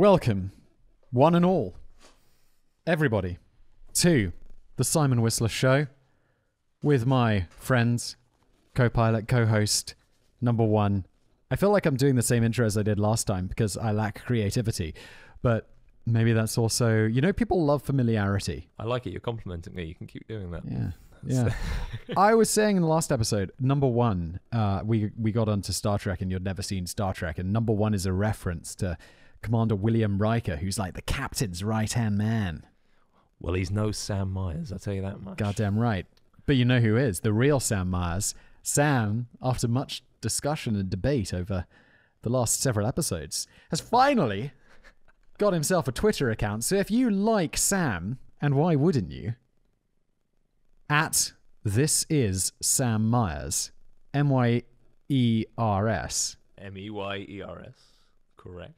Welcome, one and all, everybody, to the Simon Whistler Show with my friends, co pilot, co host, number one. I feel like I'm doing the same intro as I did last time because I lack creativity, but maybe that's also, you know, people love familiarity. I like it. You're complimenting me. You can keep doing that. Yeah. Yeah. I was saying in the last episode, number one, uh, we we got onto Star Trek and you'd never seen Star Trek, and number one is a reference to Commander William Riker, who's like the captain's right hand man. Well, he's no Sam Meyers. I'll tell you that much. Goddamn right. But you know who is the real Sam Meyers? Sam, after much discussion and debate over the last several episodes, has finally got himself a Twitter account. So if you like Sam, and why wouldn't you? At this is Sam Meyers, M Y E R S. M E Y E R S. Correct.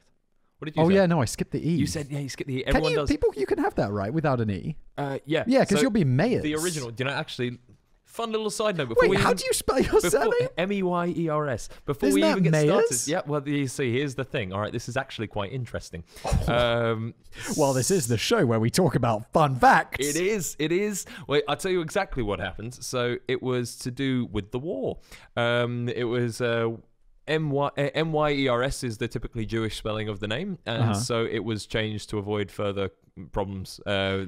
What did you Oh say? yeah, no, I skipped the E. You said yeah. You skipped the. can Everyone you, does. people? You can have that right without an E. uh, yeah. Yeah, because so you'll be Mayers. the original. Do you know actually? Fun little side note. Before Wait, we how even, do you spell your surname? M E Y E R S. Before Isn't we even get Mayers? started, yeah. Well, you see, here's the thing. All right, this is actually quite interesting. Oh. Um, Well, this is the show where we talk about fun facts. It is. It is. Wait, I'll tell you exactly what happened. So it was to do with the war. Um, it was. Uh, M-Y- uh, M-Y-E-R-S is the typically Jewish spelling of the name, and Uh-huh. so it was changed to avoid further problems. Uh,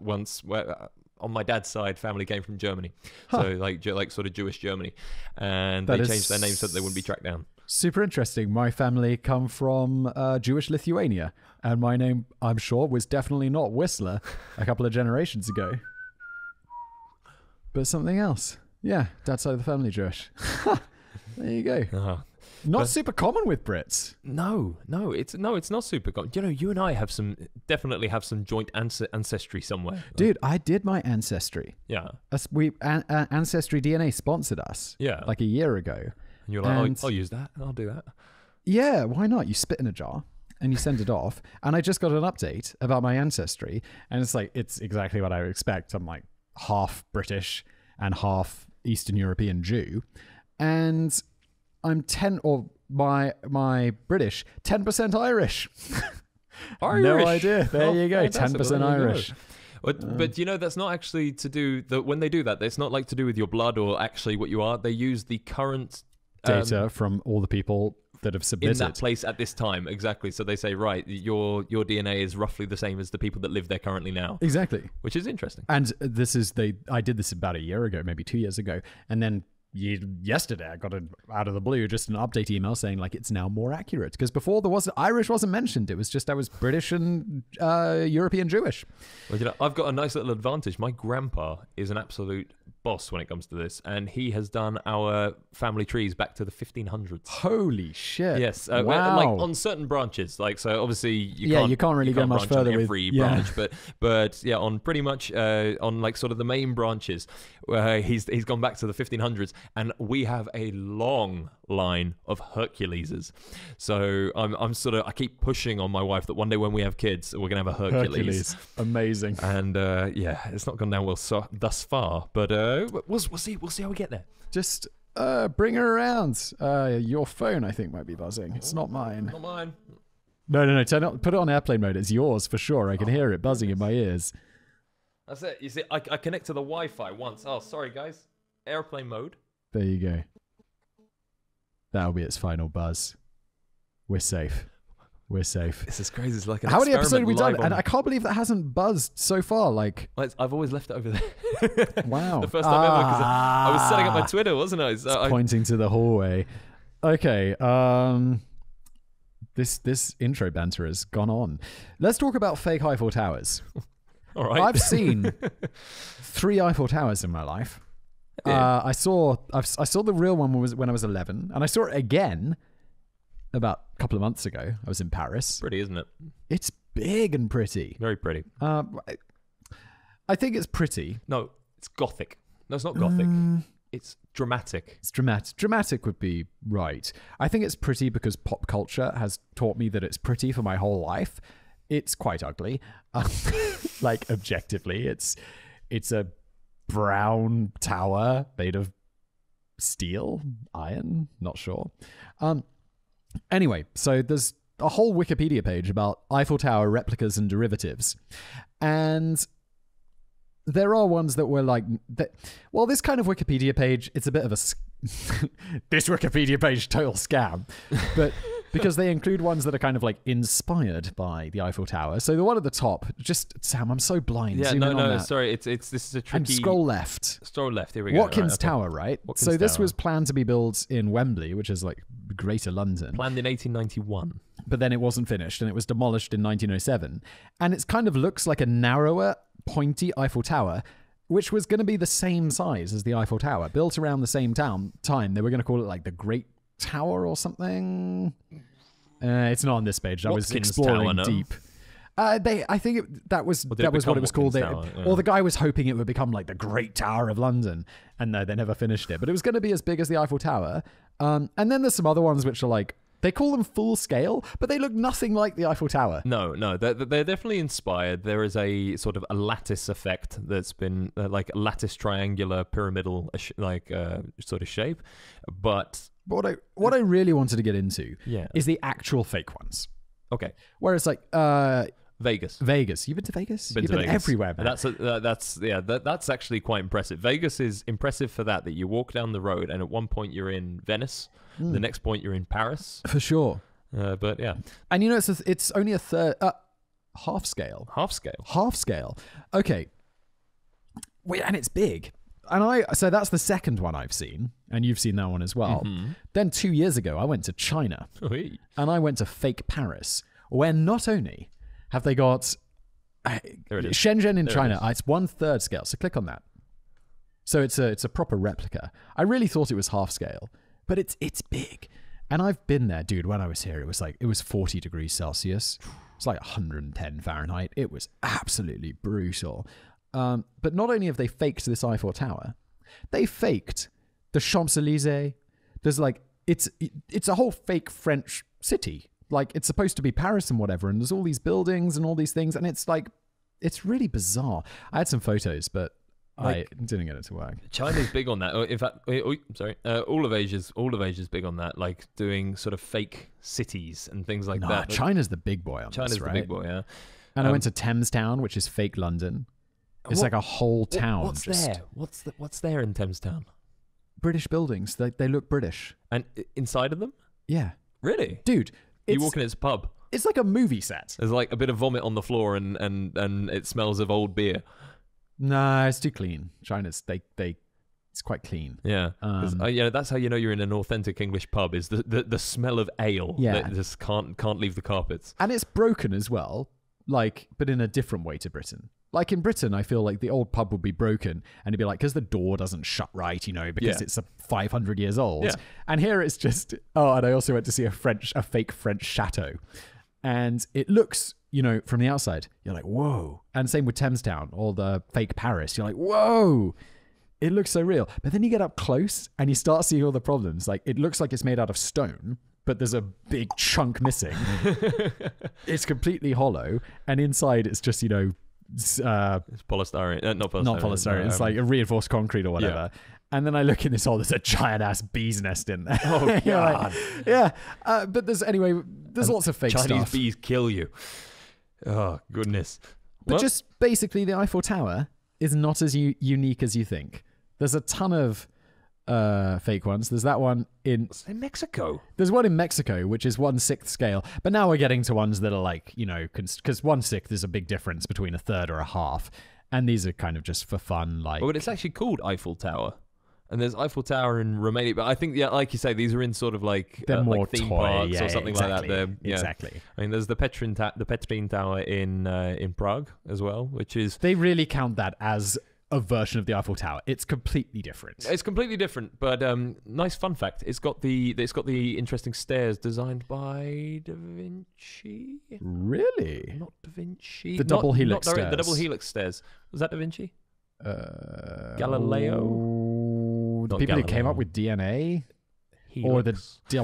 once where, uh, on my dad's side, family came from Germany, so like like sort of Jewish Germany, and That they changed their name so that they wouldn't be tracked down. Super interesting. My family come from uh, Jewish Lithuania, and my name, I'm sure, was definitely not Whistler a couple of generations ago, but something else. Yeah, dad's side of the family Jewish. there you go. Uh-huh. Not But- super common with Brits. No, no, it's no, it's not super. common. you know, you and I have some definitely have some joint ance- ancestry somewhere, Dude, I did my ancestry. Yeah, Us- we an, uh, Ancestry DNA sponsored us. Yeah. like a year ago. and you're like, And- oh, I'll use that. I'll do that. Yeah, why not? You spit in a jar and you send it off. And I just got an update about my ancestry, and it's like it's exactly what I would expect. I'm like half British and half Eastern European Jew, and I'm ten or my my British ten percent Irish. No idea. There Oh, you go, ten percent Well, go. Irish. But, but you know that's not actually to do the when they do that. It's not like to do with your blood or actually what you are. They use the current um, Data from all the people that have submitted in that place at this time exactly. So they say right, your your DNA is roughly the same as the people that live there currently now, exactly. which is interesting. And this is they. I did this about a year ago, maybe two years ago, and then yesterday I got an out of the blue just an update email saying like it's now more accurate because before there was Irish wasn't mentioned. It was just I was British and uh, European Jewish. Well, you know, I've got a nice little advantage. My grandpa is an absolute boss when it comes to this, and he has done our family trees back to the 1500s. Holy shit! Yes, uh, wow. like on certain branches. Like so, obviously you Yeah, can't you can't really go much branch on further with- every yeah. branch, but but yeah, on pretty much uh, on like sort of the main branches, uh, he's he's gone back to the 1500s, and we have a long line of Herculeses. So I'm I'm sort of I keep pushing on my wife that one day when we have kids, we're gonna have a Hercules. Hercules, amazing. And uh, yeah, it's not gone down well so, thus far, but uh, we'll, we'll see. We'll see how we get there. Just uh, bring her around. Uh, your phone, I think, might be buzzing. It's not mine. Not mine. No, no, no. Turn it, put it on airplane mode. It's yours for sure. I can hear it buzzing in my ears. That's it. You see, I, I connect to the Wi-Fi once. Oh, sorry, guys. Airplane mode. There you go. That'll be its final buzz. We're safe. We're safe. This is crazy. It's like How many episodes have we done? experiment And I can't believe that hasn't buzzed so far. Like, I've always left it over there. wow. the first time ever because I was setting up my Ah. Twitter, wasn't I? So I pointing to the hallway. Okay. Um, this this intro banter has gone on. Let's talk about fake Eiffel Towers. all right. I've seen three Eiffel Towers in my life. Yeah. Uh, I saw I've, I saw the real one when I was when I was eleven, and I saw it again about a couple of months ago. I was in Paris. pretty, isn't it? It's big and pretty. Very pretty. Uh, I- think it's pretty. No, it's gothic. No, it's not gothic. Mm. It's dramatic. It's dramatic. Dramatic would be right. I think it's pretty because pop culture has taught me that it's pretty for my whole life. It's quite ugly, like objectively. It's it's a brown tower made of steel, iron, not sure. Um. Anyway, so there's a whole Wikipedia page about Eiffel Tower replicas and derivatives, and there are ones that were like that. Well, this kind of Wikipedia page, it's a bit of a this Wikipedia page total scam, but because they include ones that are kind of like inspired by the Eiffel Tower. So the one at the top, just Sam, I'm so blind. Yeah, Zoom no, no, sorgo it's it's this is a and tricky. scroll left. Scroll left. Here we go. Watkins Right. Tower, right? Watkins so this Tower. was planned to be built in Wembley, which is like Greater London, Planned in 1891. but then it wasn't finished and it was demolished in 1907. And it kind of looks like a narrower, pointy Eiffel Tower, which was going to be the same size as the Eiffel Tower, built around the same town time. They were going to call it like the Great Tower or something. Uh, it's not on this page. I was Watkins exploring Tower, no? deep. Uh, they, I think it, that was did that was what it was called. They, Watkins Tower? Yeah. Or the guy was hoping it would become like the Great Tower of London, and no, they never finished it. But it was going to be as big as the Eiffel Tower. Um, and then there's some other ones which are like they call them full scale, but they look nothing like the Eiffel Tower. No, no, they're, they're definitely inspired. There is a sort of a lattice effect that's been uh, like a lattice triangular pyramidal uh, like uh, sort of shape, but But what I what I really wanted to get into yeah, is the actual fake ones, okay. where it's like uh, Vegas. Vegas. You've been to Vegas? Been You've to been Vegas. everywhere, man. That's a, uh, that's yeah, that, that's actually quite impressive. Vegas is impressive for that. That you walk down the road and at one point you're in Venice, Hmm. the next point you're in Paris. for sure. Uh, but yeah, And you know, it's a, it's only a third, uh, half scale. half scale. half scale. Okay. Wait, and it's big. And I so that's the second one I've seen, and you've seen that one as well. Mm-hmm. Then two years ago, I went to China Oi. and I went to fake Paris, where not only have they got uh, There it is. Shenzhen in There China, it's one third scale. So click on that. So it's a it's a proper replica. I really thought it was half scale, but it's it's big. And I've been there, dude. When I was here, it was like it was 40 degrees Celsius. It's like 110 Fahrenheit. It was absolutely brutal. Um, but not only have they faked this Eiffel Tower, they faked the Champs Elysees. There's like it's it's a whole fake French city. Like it's supposed to be Paris and whatever, and there's all these buildings and all these things, and it's like it's really bizarre. I had some photos, but Like- I didn't get it to work. China's big on that. Oh, In fact, oh, sorry, uh, all of Asia's all of Asia's big on that, like doing sort of fake cities and things like nah, that. China's the big boy on China's this, the big boy, yeah. And I Um, went to Thames Town, which is fake London. It's What- like a whole town, what's just there? What's the, what's there in Thames Town? British buildings. They they look British. And inside of them, Yeah, really? dude. You walk in its pub. it's like a movie set. There's like a bit of vomit on the floor, and and and it smells of old beer. Nah, it's too clean. China's they they it's quite clean. Yeah, Um, uh, yeah. That's how you know you're in an authentic English pub. Is the the, the smell of ale Yeah. that just can't can't leave the carpets. And it's broken as well, like but in a different way to Britain. Like in Britain, I feel like the old pub would be broken and it'd be like because the door doesn't shut right, you know, because Yeah. it's a 500 years old. Yeah. And here it's just oh, and I also went to see a French a fake French chateau. And it looks, you know, from the outside, you're like, whoa. And same with Thames Town or the fake Paris. You're like, whoa. It looks so real. But then you get up close and you start seeing all the problems. Like it looks like it's made out of stone, but there's a big chunk missing. it's completely hollow. And inside it's just, you know, uh, It's polystyrene, uh, not polystyrene. not polystyrene. It's um, like a reinforced concrete or whatever. And then I look in this hole. There's a giant ass bee's nest in there. Oh, You're like, yeah, uh, but there's anyway. There's lots of fake Chinese stuff. bees kill you. Oh goodness. But Well- just basically, the Eiffel Tower is not as u- unique as you think. There's a ton of uh, fake ones. There's that one in. In Mexico. There's one in Mexico, which is one sixth scale. But now we're getting to ones that are like you know, because one sixth is a big difference between a third or a half, and these are kind of just for fun, like. But it's actually called Eiffel Tower. And there's Eiffel Tower in Romania, but I think yeah, like you say, these are in sort of like they're uh, more like theme toy, parks yeah, or something exactly, like that. They're, yeah. Exactly. I mean, there's the Petrin ta- the Petrin Tower in uh, in Prague as well, which is They really count that as a version of the Eiffel Tower. It's completely different. it's completely different, but um, nice fun fact. It's got the it's got the interesting stairs designed by Da Vinci. Really? Not Da Vinci. The Not- double helix not direct- The double helix stairs. Was that Da Vinci? Uh, Galileo? the Not people who came up with DNA or the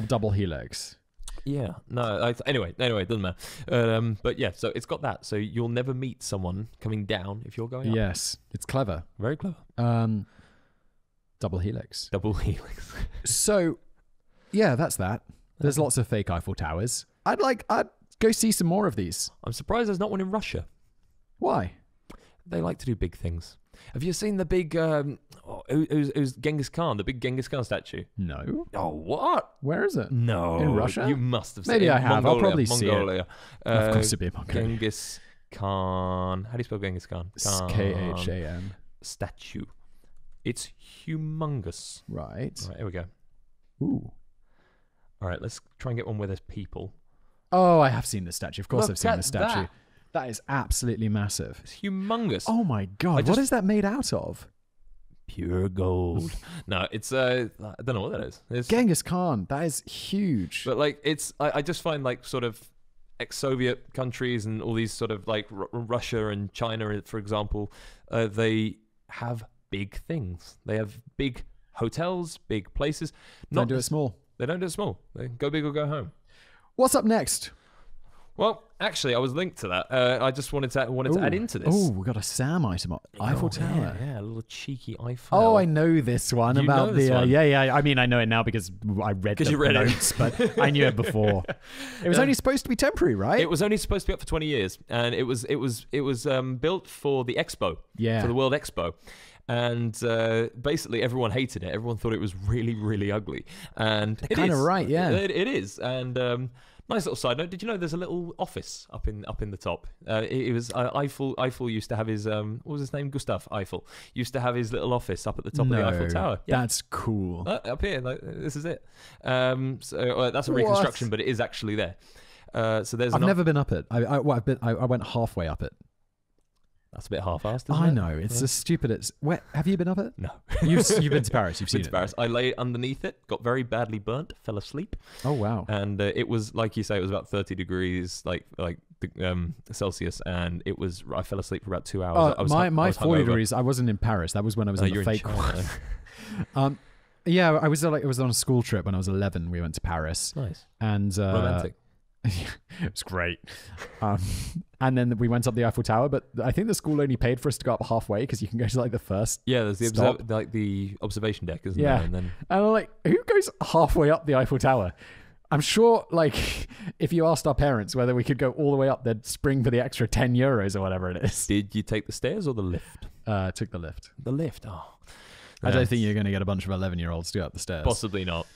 double helix. Yeah, no. I anyway, anyway, it doesn't matter. Um, but yeah, so it's got that. So you'll never meet someone coming down if you're going up. Yes, it's clever. very clever. Um, double helix. Double helix. So, yeah, that's that. There's lots of fake Eiffel Towers. I'd like. I'd go see some more of these. I'm surprised there's not one in Russia. Why? They like to do big things. Have you seen the big? Um, oh, it, was, it Genghis Khan, the big Genghis Khan statue. No. Oh, what? Where is it? No, In Russia? You must have seen. Maybe it. I have. I'll Mongolia, probably see it. Mongolia. of Uh, course, it'd be a Mongolia. Genghis Khan. How do you spell Genghis Khan? Khan K H A N. statue. It's humongous. Right. All right, here we go. Ooh. All right, let's try and get one where there's people. Oh, I have seen this statue. Of course, Look I've seen the statue. that. That is absolutely massive. It's humongous. Oh my god! just- What is that made out of? pure gold. no, it's uh, I don't know what that is. It's, Genghis Khan. That is huge. but like, it's I, I just find like sort of ex-Soviet countries and all these sort of like R- Russia and China, for example, uh, they have big things. They have big hotels, big places. Don't do it small. They don't do it small. They go big or go home. What's up next? Well, actually, I was linked to that. Uh, I just wanted to wanted to add into this. Oh, we got a Sam item. on- Eiffel Oh, Tower. Yeah, yeah, a little cheeky Eiffel. Oh, I know this one You about know this the. Uh, one? yeah, yeah. I mean, I know it now because I read 'Cause the you read it. notes, but I knew it before. It was Yeah. only supposed to be temporary, right? It was only supposed to be up for 20 years, and it was it was it was um, built for the Expo, yeah. for the World Expo, and uh, basically everyone hated it. Everyone thought it was really really ugly, and it kinda right, yeah. It, it is, and. Um, Nice little side note. Did you know there's a little office up in up in the top? Uh, it, it was uh, Eiffel. Eiffel used to have his um, what was his name? Gustav Eiffel used to have his little office up at the top no, of the Eiffel Tower. Yeah. That's cool. Uh, up here, like, this is it. Um, so uh, that's a What? reconstruction, but it is actually there. Uh, so there's I've never been up it. I, I, well, I've been, I, I went halfway up it. That's a bit half-assed. I it? know it's Yeah. stupid. It's where have you been up it? No. You've you've been to Paris. You've seen Been to it. Paris. I lay underneath it, got very badly burnt, fell asleep, Oh wow. and uh, it was like you say, it was about 30 degrees, like like um, Celsius, and it was. I fell asleep for about two hours. Oh, I was my I my was forty hungover. degrees. I wasn't in Paris. That was when I was Oh, in the in fake one. Um, yeah, I was uh, like, it was on a school trip when I was eleven. We went to Paris, nice, and uh, romantic. it was great. Um, and then we went up the Eiffel Tower, but I think the school only paid for us to go up halfway because you can go to like the first. Yeah, there's the Stop. observ- like the observation deck, isn't Yeah. there? And then And I'm like, who goes halfway up the Eiffel Tower? I'm sure, like, if you asked our parents whether we could go all the way up, they'd spring for the extra 10 euros or whatever it is. did you take the stairs or the lift? Uh, took the lift. The lift. Oh, I don't think you're going to get a bunch of 11 year olds to go up the stairs. Possibly not.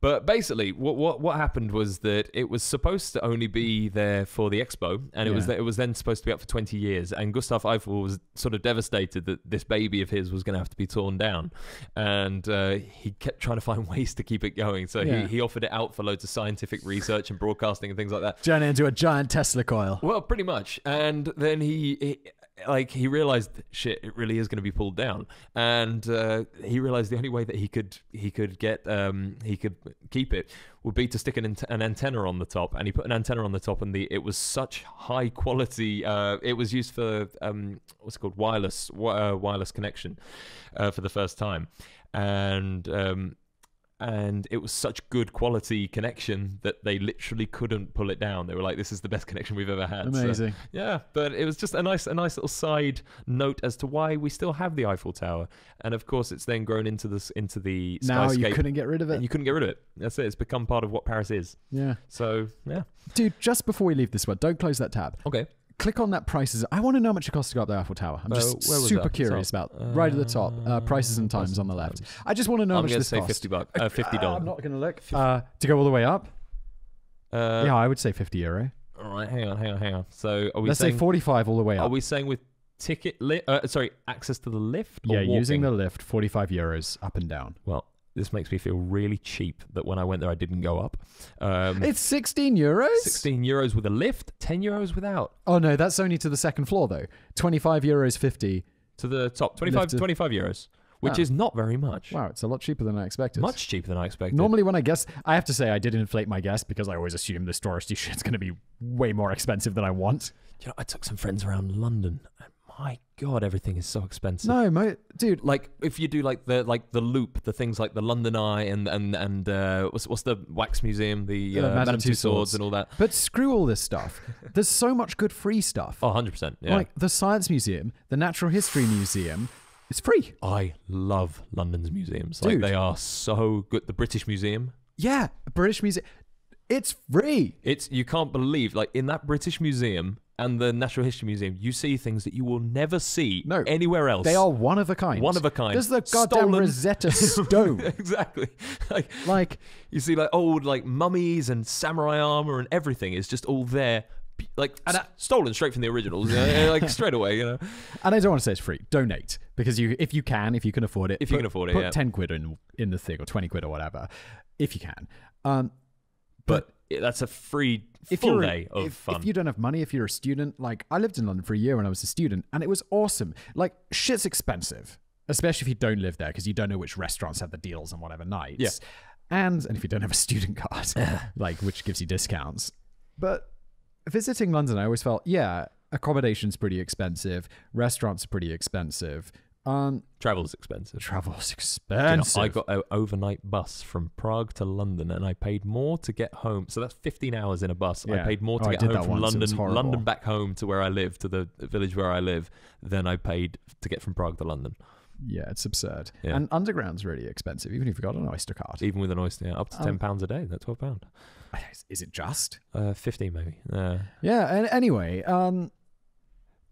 But basically, what what what happened was that it was supposed to only be there for the expo, and it was Yeah. that it was then supposed to be up for twenty years. And Gustav Eiffel was sort of devastated that this baby of his was going to have to be torn down, and uh, he kept trying to find ways to keep it going. So Yeah. he, he offered it out for loads of scientific research and broadcasting and things like that. Turn it into a giant Tesla coil. Well, pretty much. And then he, he like, he realized, shit, it really is going to be pulled down. And uh, he realized the only way that he could he could get um, he could keep it would be to stick an, an antenna on the top. And he put an antenna on the top, and the it was such high quality. Uh, it was used for um, what's it called wireless uh, wireless connection uh, for the first time, and. Um, and it was such good quality connection that they literally couldn't pull it down. They were like, "This is the best connection we've ever had." So, Amazing. yeah, but it was just a nice, a nice little side note as to why we still have the Eiffel Tower, and of course, it's then grown into this into the now you couldn't get rid of it. you couldn't get rid of it. That's it. It's become part of what Paris is. Yeah. So yeah, Dude, just before we leave this one, don't close that tab. okay. Click on that prices. I want to know how much it costs to go up the Eiffel Tower. I'm Uh, just was super curious about right at the top. Uh, prices and times on the left. I just want to know how I'm much gonna this say costs. fifty bucks, uh, fifty Uh, dollars. I'm not going to look. Uh, to go all the way up? uh, yeah, I would say 50 euro. All right, hang on, hang on, hang on. So are we Let's saying? say 45 all the way up. are we saying with ticket li- uh, Sorry, access to the lift. Or yeah, using the lift, 45 euros up and down. Well, this makes me feel really cheap that when I went there, I didn't go up. Um, It's 16 euros? 16 euros with a lift, 10 euros without. Oh, no, that's only to the second floor, though. 25 euros 50. To the top, 25, to- 25 euros, which Wow. is not very much. Wow, it's a lot cheaper than I expected. Much cheaper than I expected. Normally, when I guess, I have to say I did inflate my guess because I always assume this touristy shit's going to be way more expensive than I want. You know, I took some friends around London. My God, everything is so expensive. No, mo- dude, Like if you do like the like the loop, the things like the London Eye and and and uh, what's what's the wax museum, the Uh, Madame Madame Two Tussauds. Swords and all that. but screw all this stuff. There's so much good free stuff. Oh, 100 percent. Yeah. Like the Science Museum, the Natural History Museum, it's free. I love London's museums. Like Dude. they are so good. The British Museum. Yeah, British Museum. It's free. It's you can't believe like in that British Museum and the Natural History Museum, you see things that you will never see No, anywhere else. They are one of a kind. One of a kind. There's the goddamn Stolen- Rosetta Stone. exactly. Like like, you see like old like mummies and samurai armor and everything is just all there. Like s- stolen straight from the originals, you know, like straight away, you know. and I don't want to say it's free. Donate because you, if you can, if you can afford it, If you can afford it, put yeah. ten quid in in the thing or twenty quid or whatever, if you can. Um, But it- that's a free if full day of if, fun. if you don't have money, if you're a student, like I lived in London for a year when I was a student, and it was awesome. Like shit's expensive, especially if you don't live there because you don't know which restaurants have the deals on whatever nights. Yeah. and and if you don't have a student card, like which gives you discounts. But visiting London, I always felt yeah, accommodation's pretty expensive, restaurants are pretty expensive. Um, Travel's expensive. travel's You know, expensive. I got an overnight bus from Prague to London, and I paid more to get home. So that's 15 hours in a bus. I paid more to Oh, get home from once. London. London back home to where I live, to the village where I live, than I paid to get from Prague to London, yeah, it's absurd. Yeah. And underground's really expensive, even if you've got an Oyster card. even with an oyster. Yeah, up to Um, ten pounds a day. That's 12 pound. Is- Is it just? Uh, 15 maybe. Uh, Yeah. And anyway, um,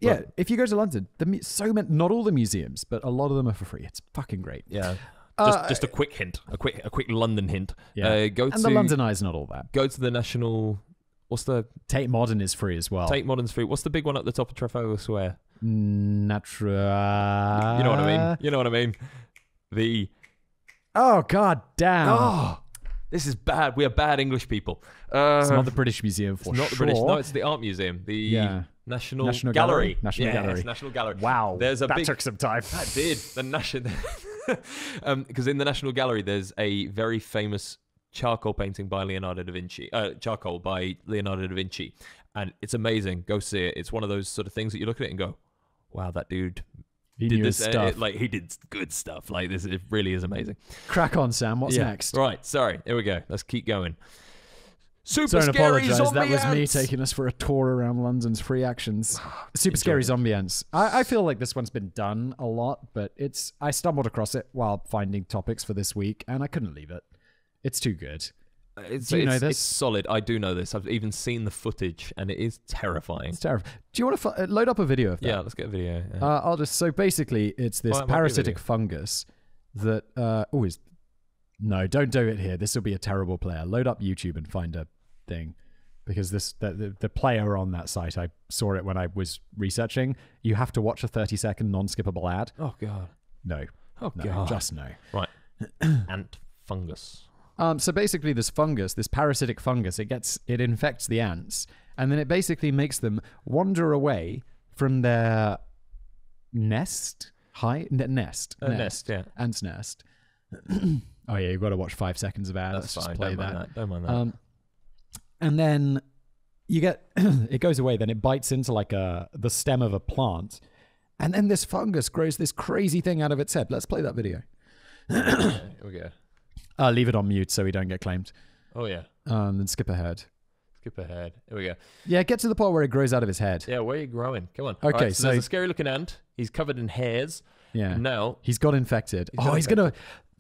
yeah. But- if you go to London, the so many, not all the museums, but a lot of them are for free. It's fucking great. yeah. Just, Uh, just a quick hint, a quick, a quick London hint. Yeah. Uh, go and to the London Eye's not all that. go to the national. What's the Tate Modern is free as well. Tate Modern's free. What's the big one at the top of Trafalgar Square? Natural. You know what I mean? You know what I mean? The Oh god damn! oh, this is bad. We are bad English people. Uh, it's not the British Museum it's for not the sure. British. No, it's the art museum. The Yeah. National, National Gallery. Gallery? National Yes, Gallery. National Gallery. wow. There's a that big- took some time. That did the national. Because in the National Gallery, there's a very famous charcoal painting by Leonardo da Vinci. Uh, charcoal by Leonardo da Vinci, and it's amazing. Go see it. It's one of those sort of things that you look at it and go, "Wow, that dude He did this. his uh, stuff. it- like he did good stuff. Like this, it really is amazing." Crack on, Sam. What's Yeah. next? Right. Sorry. Here we go. Let's keep going. Super Sorry to scary apologise. zombie That was me taking us for a tour around London's free actions. Super scary zombie ants. I, I feel like this one's been done a lot, but it's I stumbled across it while finding topics for this week, and I couldn't leave it. It's too good. It's, Do you know this? It's solid. I do know this. I've even seen the footage, and it is terrifying. It's terrible. Do you want to f- load up a video of that? Yeah. Let's get a video. yeah. Uh, I'll just so basically it's this it might be a parasitic fungus that uh oh is no don't do it here. This will be a terrible player. Load up YouTube and find a thing because this the, the, the player on that site I saw it when I was researching. You have to watch a thirty second non skippable ad. oh god. No, Oh no, god. just no. Right. Ant fungus. Um, so basically, this fungus, this parasitic fungus, it gets it infects the ants, and then it basically makes them wander away from their nest, high n- nest, Uh, nest, yeah. ant's nest. oh yeah, you've got to watch five seconds of ad. That's Let's just fine. play Don't that. mind that. Don't mind that. Um, and then you get it goes away. Then it bites into like a the stem of a plant, and then this fungus grows this crazy thing out of its head. Let's play that video. Okay, Here we go. Uh, leave it on mute so we don't get claimed. Oh yeah. Um, then skip ahead. Skip ahead. Here we go. Yeah, get to the part where it grows out of his head. Yeah, where are you growing? Come on. Okay, Alright, so, there's a scary looking ant. He's covered in hairs. Yeah. Now, He's got infected. He's oh, got he's gonna.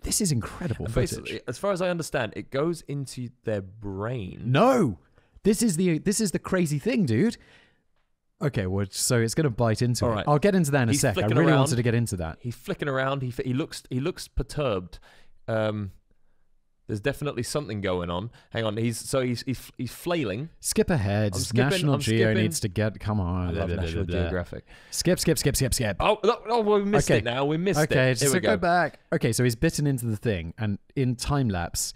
This is incredible footage. as far as I understand, it goes into their brain. No, this is the this is the crazy thing, dude. Okay, well, so it's gonna bite into All it. right. I'll get into that in a He's sec. I flicking really around. wanted to get into that. He's flicking around. He he looks he looks perturbed. Um, there's definitely something going on. Hang on. He's so he's he's, he's flailing. Skip ahead. Skipping- National I'm Geo skipping. needs to get. Come on. I love National. Geographic. Skip, skip, skip, skip, skip. Oh, no, oh, no, we missed Okay. it now. We missed okay, it. just Here we go. go. back. Okay, so he's bitten into the thing, and in time lapse,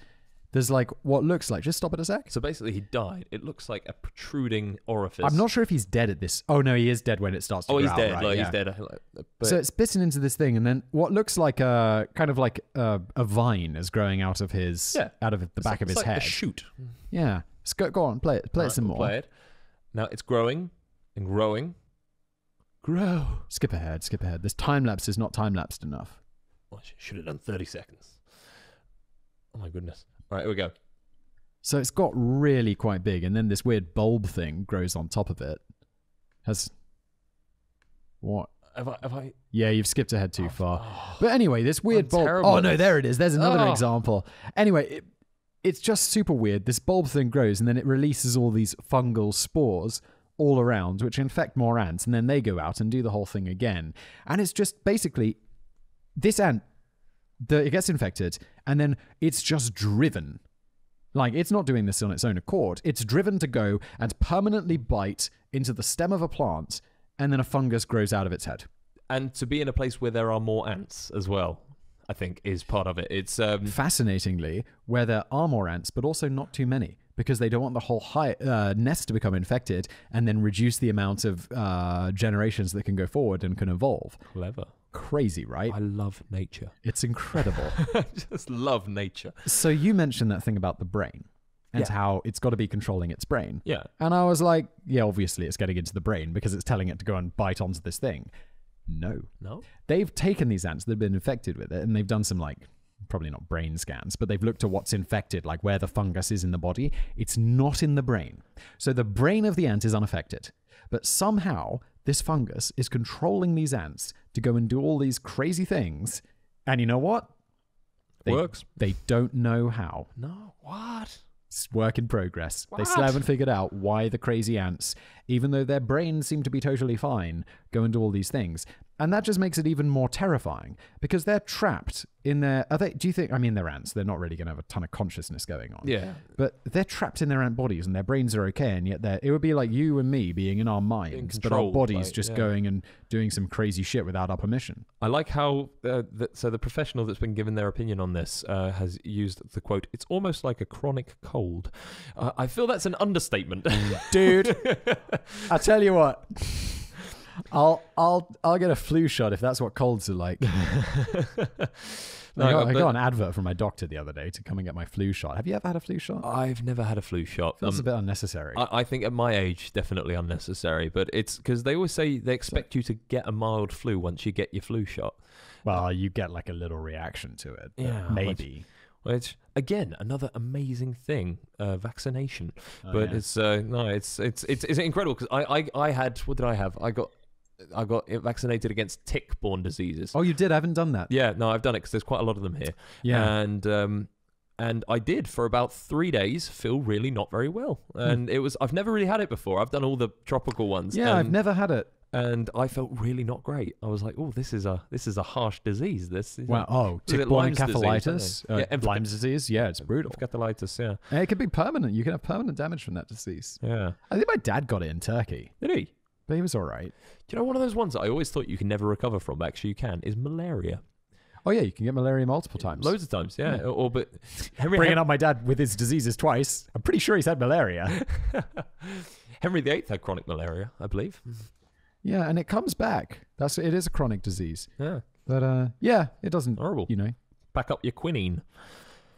there's like what looks like. Just stop it a sec. So basically, he died. It looks like a protruding orifice. I'm not sure if he's dead at this. Oh no, he is dead when it starts to Oh, he's growl, dead. right, like, yeah. He's dead. Like, But so it's bitten into this thing, and then what looks like a kind of like a, a vine is growing out of his Yeah. out of the back of his it's like head. A shoot. yeah, Let's go, go on, play it, play it Right, some we'll more. Play it. Now it's growing and growing. Grow. Skip ahead, skip ahead. This time lapse is not time lapsed enough. Oh, I should have done 30 seconds. Oh my goodness. All right, here we go. So it's got really quite big, and then this weird bulb thing grows on top of it. Has what? Have I? Have I? Yeah, you've skipped ahead too Oh, far. oh. But anyway, this weird bulb. Oh no, there it is. There's another Oh. example. Anyway, it, it's just super weird. This bulb thing grows and then it releases all these fungal spores all around, which infect more ants, and then they go out and do the whole thing again. And it's just basically this ant, the, it gets infected, and then it's just driven. Like, it's not doing this on its own accord. It's driven to go and permanently bite into the stem of a plant, and then a fungus grows out of its head. And to be in a place where there are more ants as well, I think, is part of it. It's um, Fascinatingly, where there are more ants, but also not too many, because they don't want the whole hi- uh, nest to become infected and then reduce the amount of uh, generations that can go forward and can evolve. clever. Crazy, right? I love nature. It's incredible. I just love nature. so you mentioned that thing about the brain and Yeah. how it's got to be controlling its brain. Yeah. And I was like, yeah, obviously it's getting into the brain because it's telling it to go and bite onto this thing. No. No. They've taken these ants that have been infected with it and they've done some like probably not brain scans, but they've looked at what's infected, like where the fungus is in the body. It's not in the brain. So the brain of the ant is unaffected. But somehow this fungus is controlling these ants to go and do all these crazy things. And you know what? They, Works. They don't know how. No. What? It's work in progress. They still haven't figured out why the crazy ants, even though their brains seem to be totally fine, go and do all these things. And that just makes it even more terrifying because they're trapped in their. Are they? Do you think? I mean, they're ants. They're not really going to have a ton of consciousness going on. Yeah. But they're trapped in their ant bodies and their brains are okay, and yet they're. It would be like you and me being in our minds, but our bodies like, just yeah. going and doing some crazy shit without our permission. I like how uh, the, so the professional that's been given their opinion on this uh, has used the quote. It's almost like a chronic cold. Uh, I feel that's an understatement. dude. I tell you what, I'll I'll I'll get a flu shot if that's what colds are like. No, I, got, I got an advert from my doctor the other day to come and get my flu shot. Have you ever had a flu shot? I've never had a flu shot. That's Um, a bit unnecessary. I, I think at my age, definitely unnecessary. But it's because they always say they expect you to get a mild flu once you get your flu shot. well, you get like a little reaction to it. Yeah, maybe. Which again, another amazing thing, uh, vaccination. Oh, but yeah. it's uh, no, it's it's it's, it's incredible because I, I I had what did I have? I got I got vaccinated against tick-borne diseases. Oh, you did. I haven't done that. Yeah, no, I've done it because there's quite a lot of them here. Yeah. and um, and I did for about three days feel really not very well, Hmm. and it was I've never really had it before. I've done all the tropical ones. yeah, I've never had it. and I felt really not great. I was like, oh, this is a this is a harsh disease. This is Well, oh, tick-borne encephalitis, uh. Yeah, Lyme's disease. Yeah, it's brutal. Encephalitis, yeah, And it could be permanent. You can have permanent damage from that disease. yeah. I think my dad got it in Turkey, Did he? But he was all right. Do you know one of those ones that I always thought you can never recover from? but Actually, you can. Is malaria. Oh yeah, you can get malaria multiple times. Loads of times, yeah. Yeah. Or, or but Henry Bringing up my dad with his diseases twice. I'm pretty sure he's had malaria. Henry VIII had chronic malaria, I believe. yeah, and it comes back. That's it is a chronic disease. Yeah, But uh, yeah, it doesn't. horrible. You know. Pack up your quinine.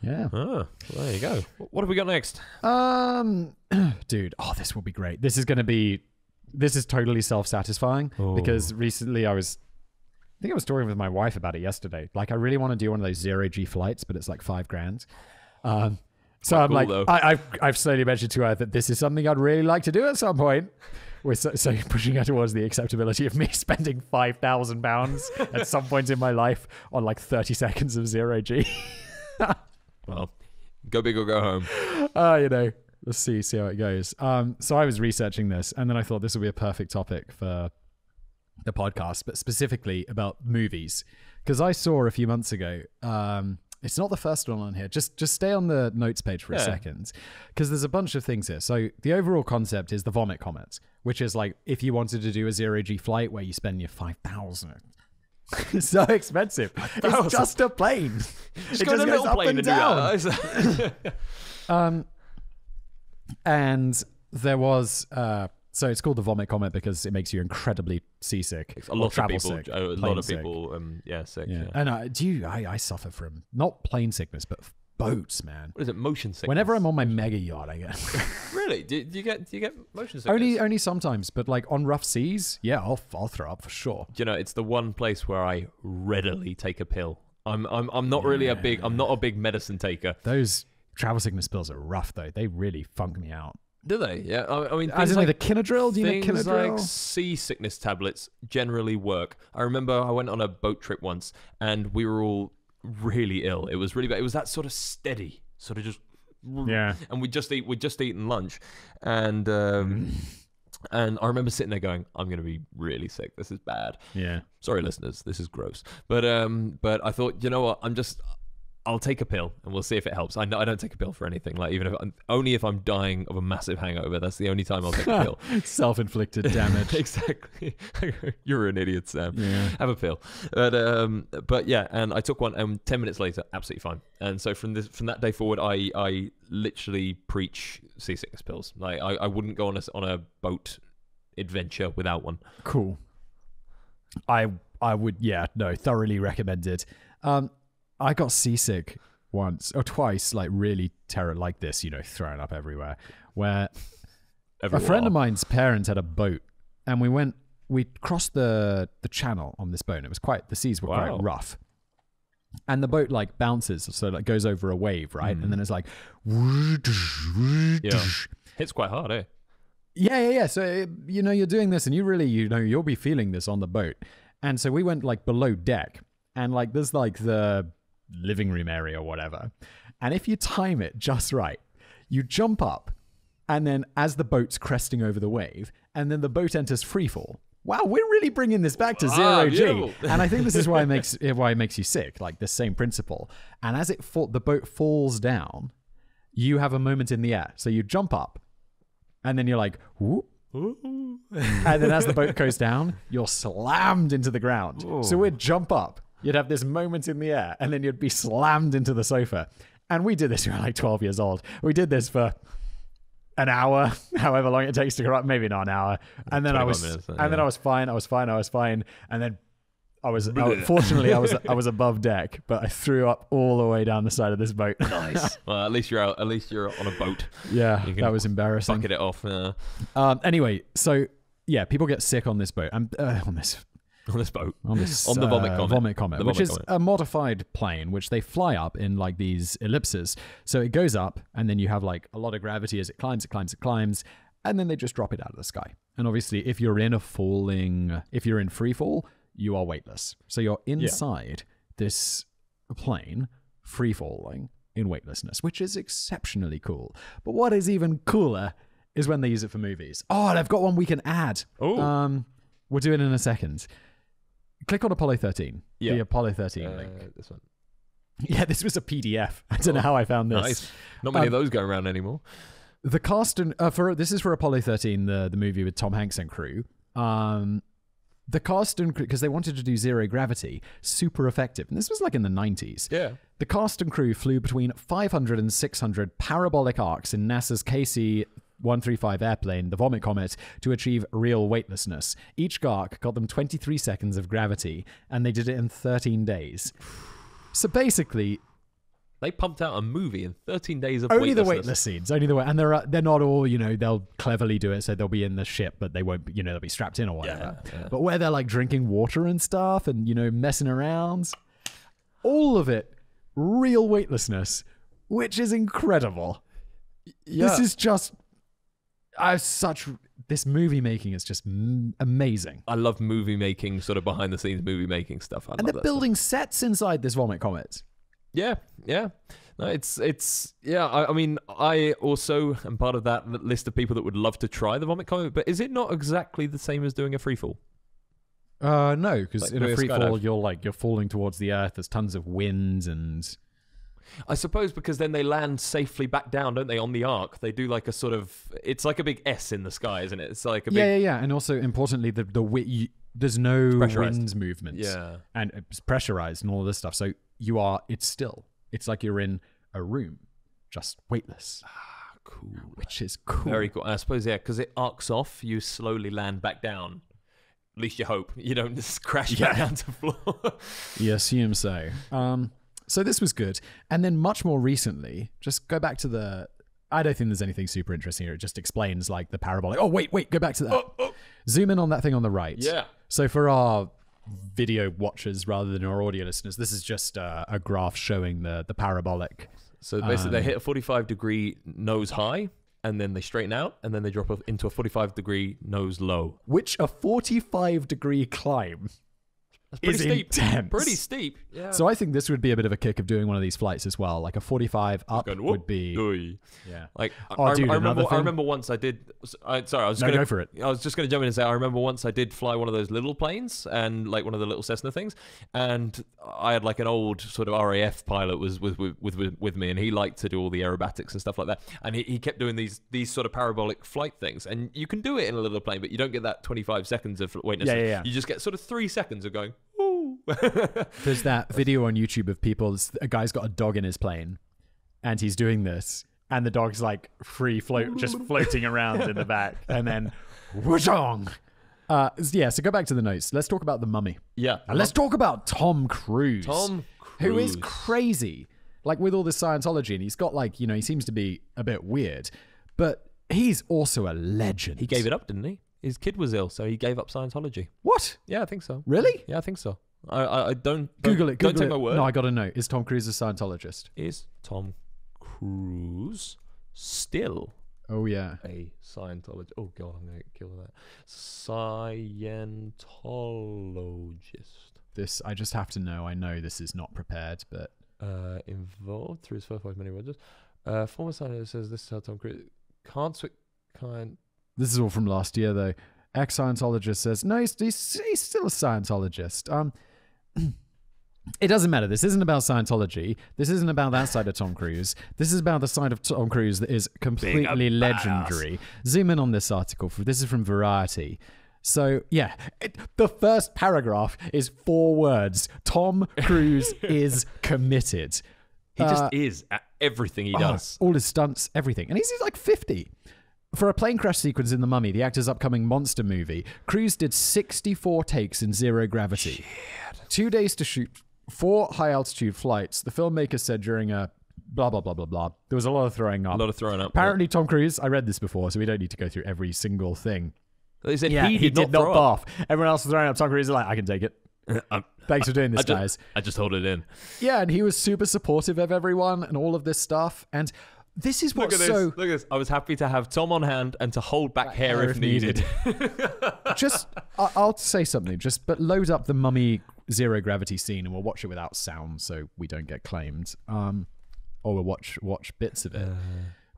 Yeah. Ah, well, there you go. What have we got next? Um, dude, oh, this will be great. This is going to be, this is totally self-satisfying Oh. because recently I was, I think I was talking with my wife about it yesterday. Like, I really want to do one of those zero G flights, but it's like five grand. Um, so I'm cool, like, though. I, I've I've slowly mentioned to her that this is something I'd really like to do at some point. We're so, so pushing her towards the acceptability of me spending five thousand pounds at some point in my life on like thirty seconds of zero G. Well, go big or go home. uh, you know, let's see, see how it goes. Um, so I was researching this, and then I thought this would be a perfect topic for the podcast, but specifically about movies, because I saw a few months ago. Um, it's not the first one on here. Just just stay on the notes page for a second, because there's a bunch of things here. So the overall concept is the vomit comet, which is like if you wanted to do a zero G flight where you spend your five thousand. It's so expensive. It's just a plane. Just it just a goes little up plane and down. do that. Um, and there was uh, so it's called the vomit comet because it makes you incredibly seasick. a lot of travel people, sick, a lot of people, um, yeah, sick. Yeah, Yeah. and I do you? I, I suffer from not plane sickness, but boats, man. What is it? Motion sickness. Whenever I'm on my mega yacht, I get really, do, do you get do you get motion sickness? only only sometimes, but like on rough seas, yeah, I'll I'll throw up for sure. Do you know, it's the one place where I readily take a pill. I'm I'm I'm not really a big I'm not a big medicine taker. Those travel sickness pills are rough though; they really funk me out. Do they? Yeah. I, I mean, As in like, like the Kinadrill. Do you know things like seasickness tablets generally work. I remember I went on a boat trip once and we were all really ill. It was really bad. It was that sort of steady, sort of just Yeah. and we just eat we just eaten lunch, and um, and I remember sitting there going, I'm gonna be really sick. This is bad. Yeah. Sorry, listeners, this is gross. But um, but I thought, you know what? I'm just, I'll take a pill and we'll see if it helps. I know I don't take a pill for anything. Like even if I'm, only if I'm dying of a massive hangover, that's the only time I'll take a pill. Self-inflicted damage. exactly. You're an idiot, Sam. yeah. Have a pill. But um, but yeah, and I took one, and ten minutes later, absolutely fine. And so from this from that day forward, I I literally preach seasickness pills. Like I, I wouldn't go on a on a boat adventure without one. Cool. I I would yeah no thoroughly recommended. Um, I got seasick once or twice, like really terror like this, you know, throwing up everywhere. Where Every a friend of mine's parents had a boat, and we went we crossed the the channel on this boat. And it was quite the seas were Wow. quite rough. And the boat like bounces, so it like goes over a wave, right? Mm. And then it's like, Yeah. hits quite hard, eh? Yeah, yeah, yeah. So uh, you know you're doing this, and you really, you know, you'll be feeling this on the boat. And so we went like below deck, and like there's like the living room area or whatever. And if you time it just right, you jump up, and then as the boat's cresting over the wave, and then the boat enters free fall. Wow, we're really bringing this back to Ah, zero G, and I think this is why it makes why it makes you sick. Like the same principle. And as it fall, the boat falls down, you have a moment in the air. So you jump up, and then you're like, whoop. and then as the boat goes down, you're slammed into the ground. So we'd jump up, you'd have this moment in the air, and then you'd be slammed into the sofa. And we did this, we were like 12 years old. We did this for an hour, however long it takes to go up, maybe not an hour. And then I was, minutes, and then. I was fine, I was fine, I was fine. And then I was, I, fortunately, I was, I was above deck, but I threw up all the way down the side of this boat. Nice. well, at least you're out. At least you're on a boat. yeah, that was embarrassing. Bucket it off Um, anyway, so yeah, people get sick on this boat. And uh, on this on this boat. on this On the Vomit uh, Comet. Vomit Comet, The which Vomit is Comet. a modified plane which they fly up in like these ellipses. So it goes up, and then you have like a lot of gravity as it climbs, it climbs, it climbs, and then they just drop it out of the sky. And obviously, if you're in a falling, if you're in free fall, you are weightless. So you're inside this plane, free falling in weightlessness, which is exceptionally cool. But what is even cooler is when they use it for movies. Oh, and I've got one we can add. Oh. Um, we'll do it in a second. Click on Apollo 13. Yeah. The Apollo 13 Uh, link. this one. Yeah, this was a PDF. I don't know how I found this. Nice. Not many Um, of those going around anymore. The cast and uh, for this is for Apollo 13, the the movie with Tom Hanks and crew. Um, the cast and crew because they wanted to do zero gravity, super effective, and this was like in the 90s. Yeah. The cast and crew flew between 500 and 600 parabolic arcs in NASA's KC 135 airplane, the Vomit Comet, to achieve real weightlessness. Each Gark got them 23 seconds of gravity, and they did it in 13 days. So basically, They pumped out a movie in 13 days of only the weightlessness. weightless scenes, only the way, and they're uh, they're not all you know. They'll cleverly do it so they'll be in the ship, but they won't. Be, you know, they'll be strapped in or whatever. Yeah, yeah. But where they're like drinking water and stuff, and you know, messing around, all of it, real weightlessness, which is incredible. This is just, I have such this movie making is just m- amazing, I love movie making, sort of behind the scenes movie making stuff. I and love they're that stuff. building sets inside this vomit comet. Yeah, yeah. No, it's it's yeah. I, I mean, I also am part of that list of people that would love to try the vomit comet. But is it not exactly the same as doing a free fall? Uh, no, because Like in a free fall, you're like you're falling towards the earth. There's tons of winds and I suppose because then they land safely back down, don't they? On the arc, they do like a sort of. It's like a big S in the sky, isn't it? It's like a big. yeah, yeah, yeah. And also importantly, the the you, there's no wind movement. Yeah. and it's pressurized and all of this stuff. So you are. It's still. It's like you're in a room, just weightless, Ah, Cool. which is cool. Very cool. I suppose yeah, because it arcs off, you slowly land back down. At least you hope you don't just crash back Yeah. down to the floor. You assume so. Um, so this was good. And then much more recently, just go back to the. I don't think there's anything super interesting here. It just explains like the parabolic. Oh wait, wait, go back to that. Zoom in on that thing on the right. Yeah. So for our video watchers rather than our audio listeners, this is just uh, a graph showing the the parabolic. So basically, they Um, hit a 45 degree nose high, and then they straighten out, and then they drop off into a 45 degree nose low. which a 45 degree climb pretty is steep. intense. Pretty steep. Yeah. So I think this would be a bit of a kick of doing one of these flights as well. Like a 45 up Going, would be. Yeah. Like Oh, I, dude, I remember, I remember once I did. I, sorry, I was No, gonna go for it. I was just going to jump in and say I remember once I did fly one of those little planes and like one of the little Cessna things, and I had like an old sort of RAF pilot was with with with, with, me, and he liked to do all the aerobatics and stuff like that, and he, he kept doing these these sort of parabolic flight things, and you can do it in a little plane, but you don't get that 25 seconds of witness. Yeah, yeah, yeah. You just get sort of three seconds of going. There's that video on YouTube of people. A guy's got a dog in his plane, and he's doing this, and the dog's like free float, just floating around in the back, and then whoozong. Uh, yeah. So go back to the notes. Let's talk about the Mummy, yeah. and let's talk about Tom Cruise. Tom Cruise. who is crazy, like with all this Scientology, and he's got like you know he seems to be a bit weird, but he's also a legend. He gave it up, didn't he? His kid was ill, so he gave up Scientology. What? Yeah, I think so. Really? Yeah, I think so. I, I, I don't, don't Google it. Don't take it. my word. No, I got to know. Is Tom Cruise a Scientologist? Is Tom Cruise still Oh yeah. a Scientologist? Oh god, I'm gonna get killed with that. Scientologist. This I just have to know. I know this is not prepared, but Uh, involved through his first five Mimi Rogers. Uh, former Scientologist says this is how Tom Cruise can't switch. Kind. this is all from last year though. Ex Scientologist says no, he's, he's, he's still a Scientologist. Um, it doesn't matter. This isn't about Scientology. This isn't about that side of Tom Cruise. This is about the side of Tom Cruise that is completely badass. legendary. Zoom in on this article. This is from Variety. So yeah, it, the first paragraph is four words. Tom Cruise is committed. He Uh, just is at everything he Oh, does. all his stunts, everything. And he's, he's like 50. For a plane crash sequence in The Mummy, the actor's upcoming monster movie, Cruise did 64 takes in zero gravity. Two days to shoot four high altitude flights. The filmmaker said during a blah, blah, blah, blah, blah. There was a lot of throwing up. A lot of throwing up. Apparently, Tom Cruise, I read this before, so we don't need to go through every single thing. they said Yeah, he, did, not, throw up. barf. Everyone else was throwing up. Tom Cruise is like, I can take it. I'm- Thanks for doing this, I just, guys. I just hold it in. Yeah, and he was super supportive of everyone and all of this stuff. And this is Look what's at this. so Look at this. I was happy to have Tom on hand and to hold back hair, hair if if needed. just I- I'll say something. Just but load up the mummy zero gravity scene and we'll watch it without sound so we don't get claimed. Um or we'll watch watch bits of it.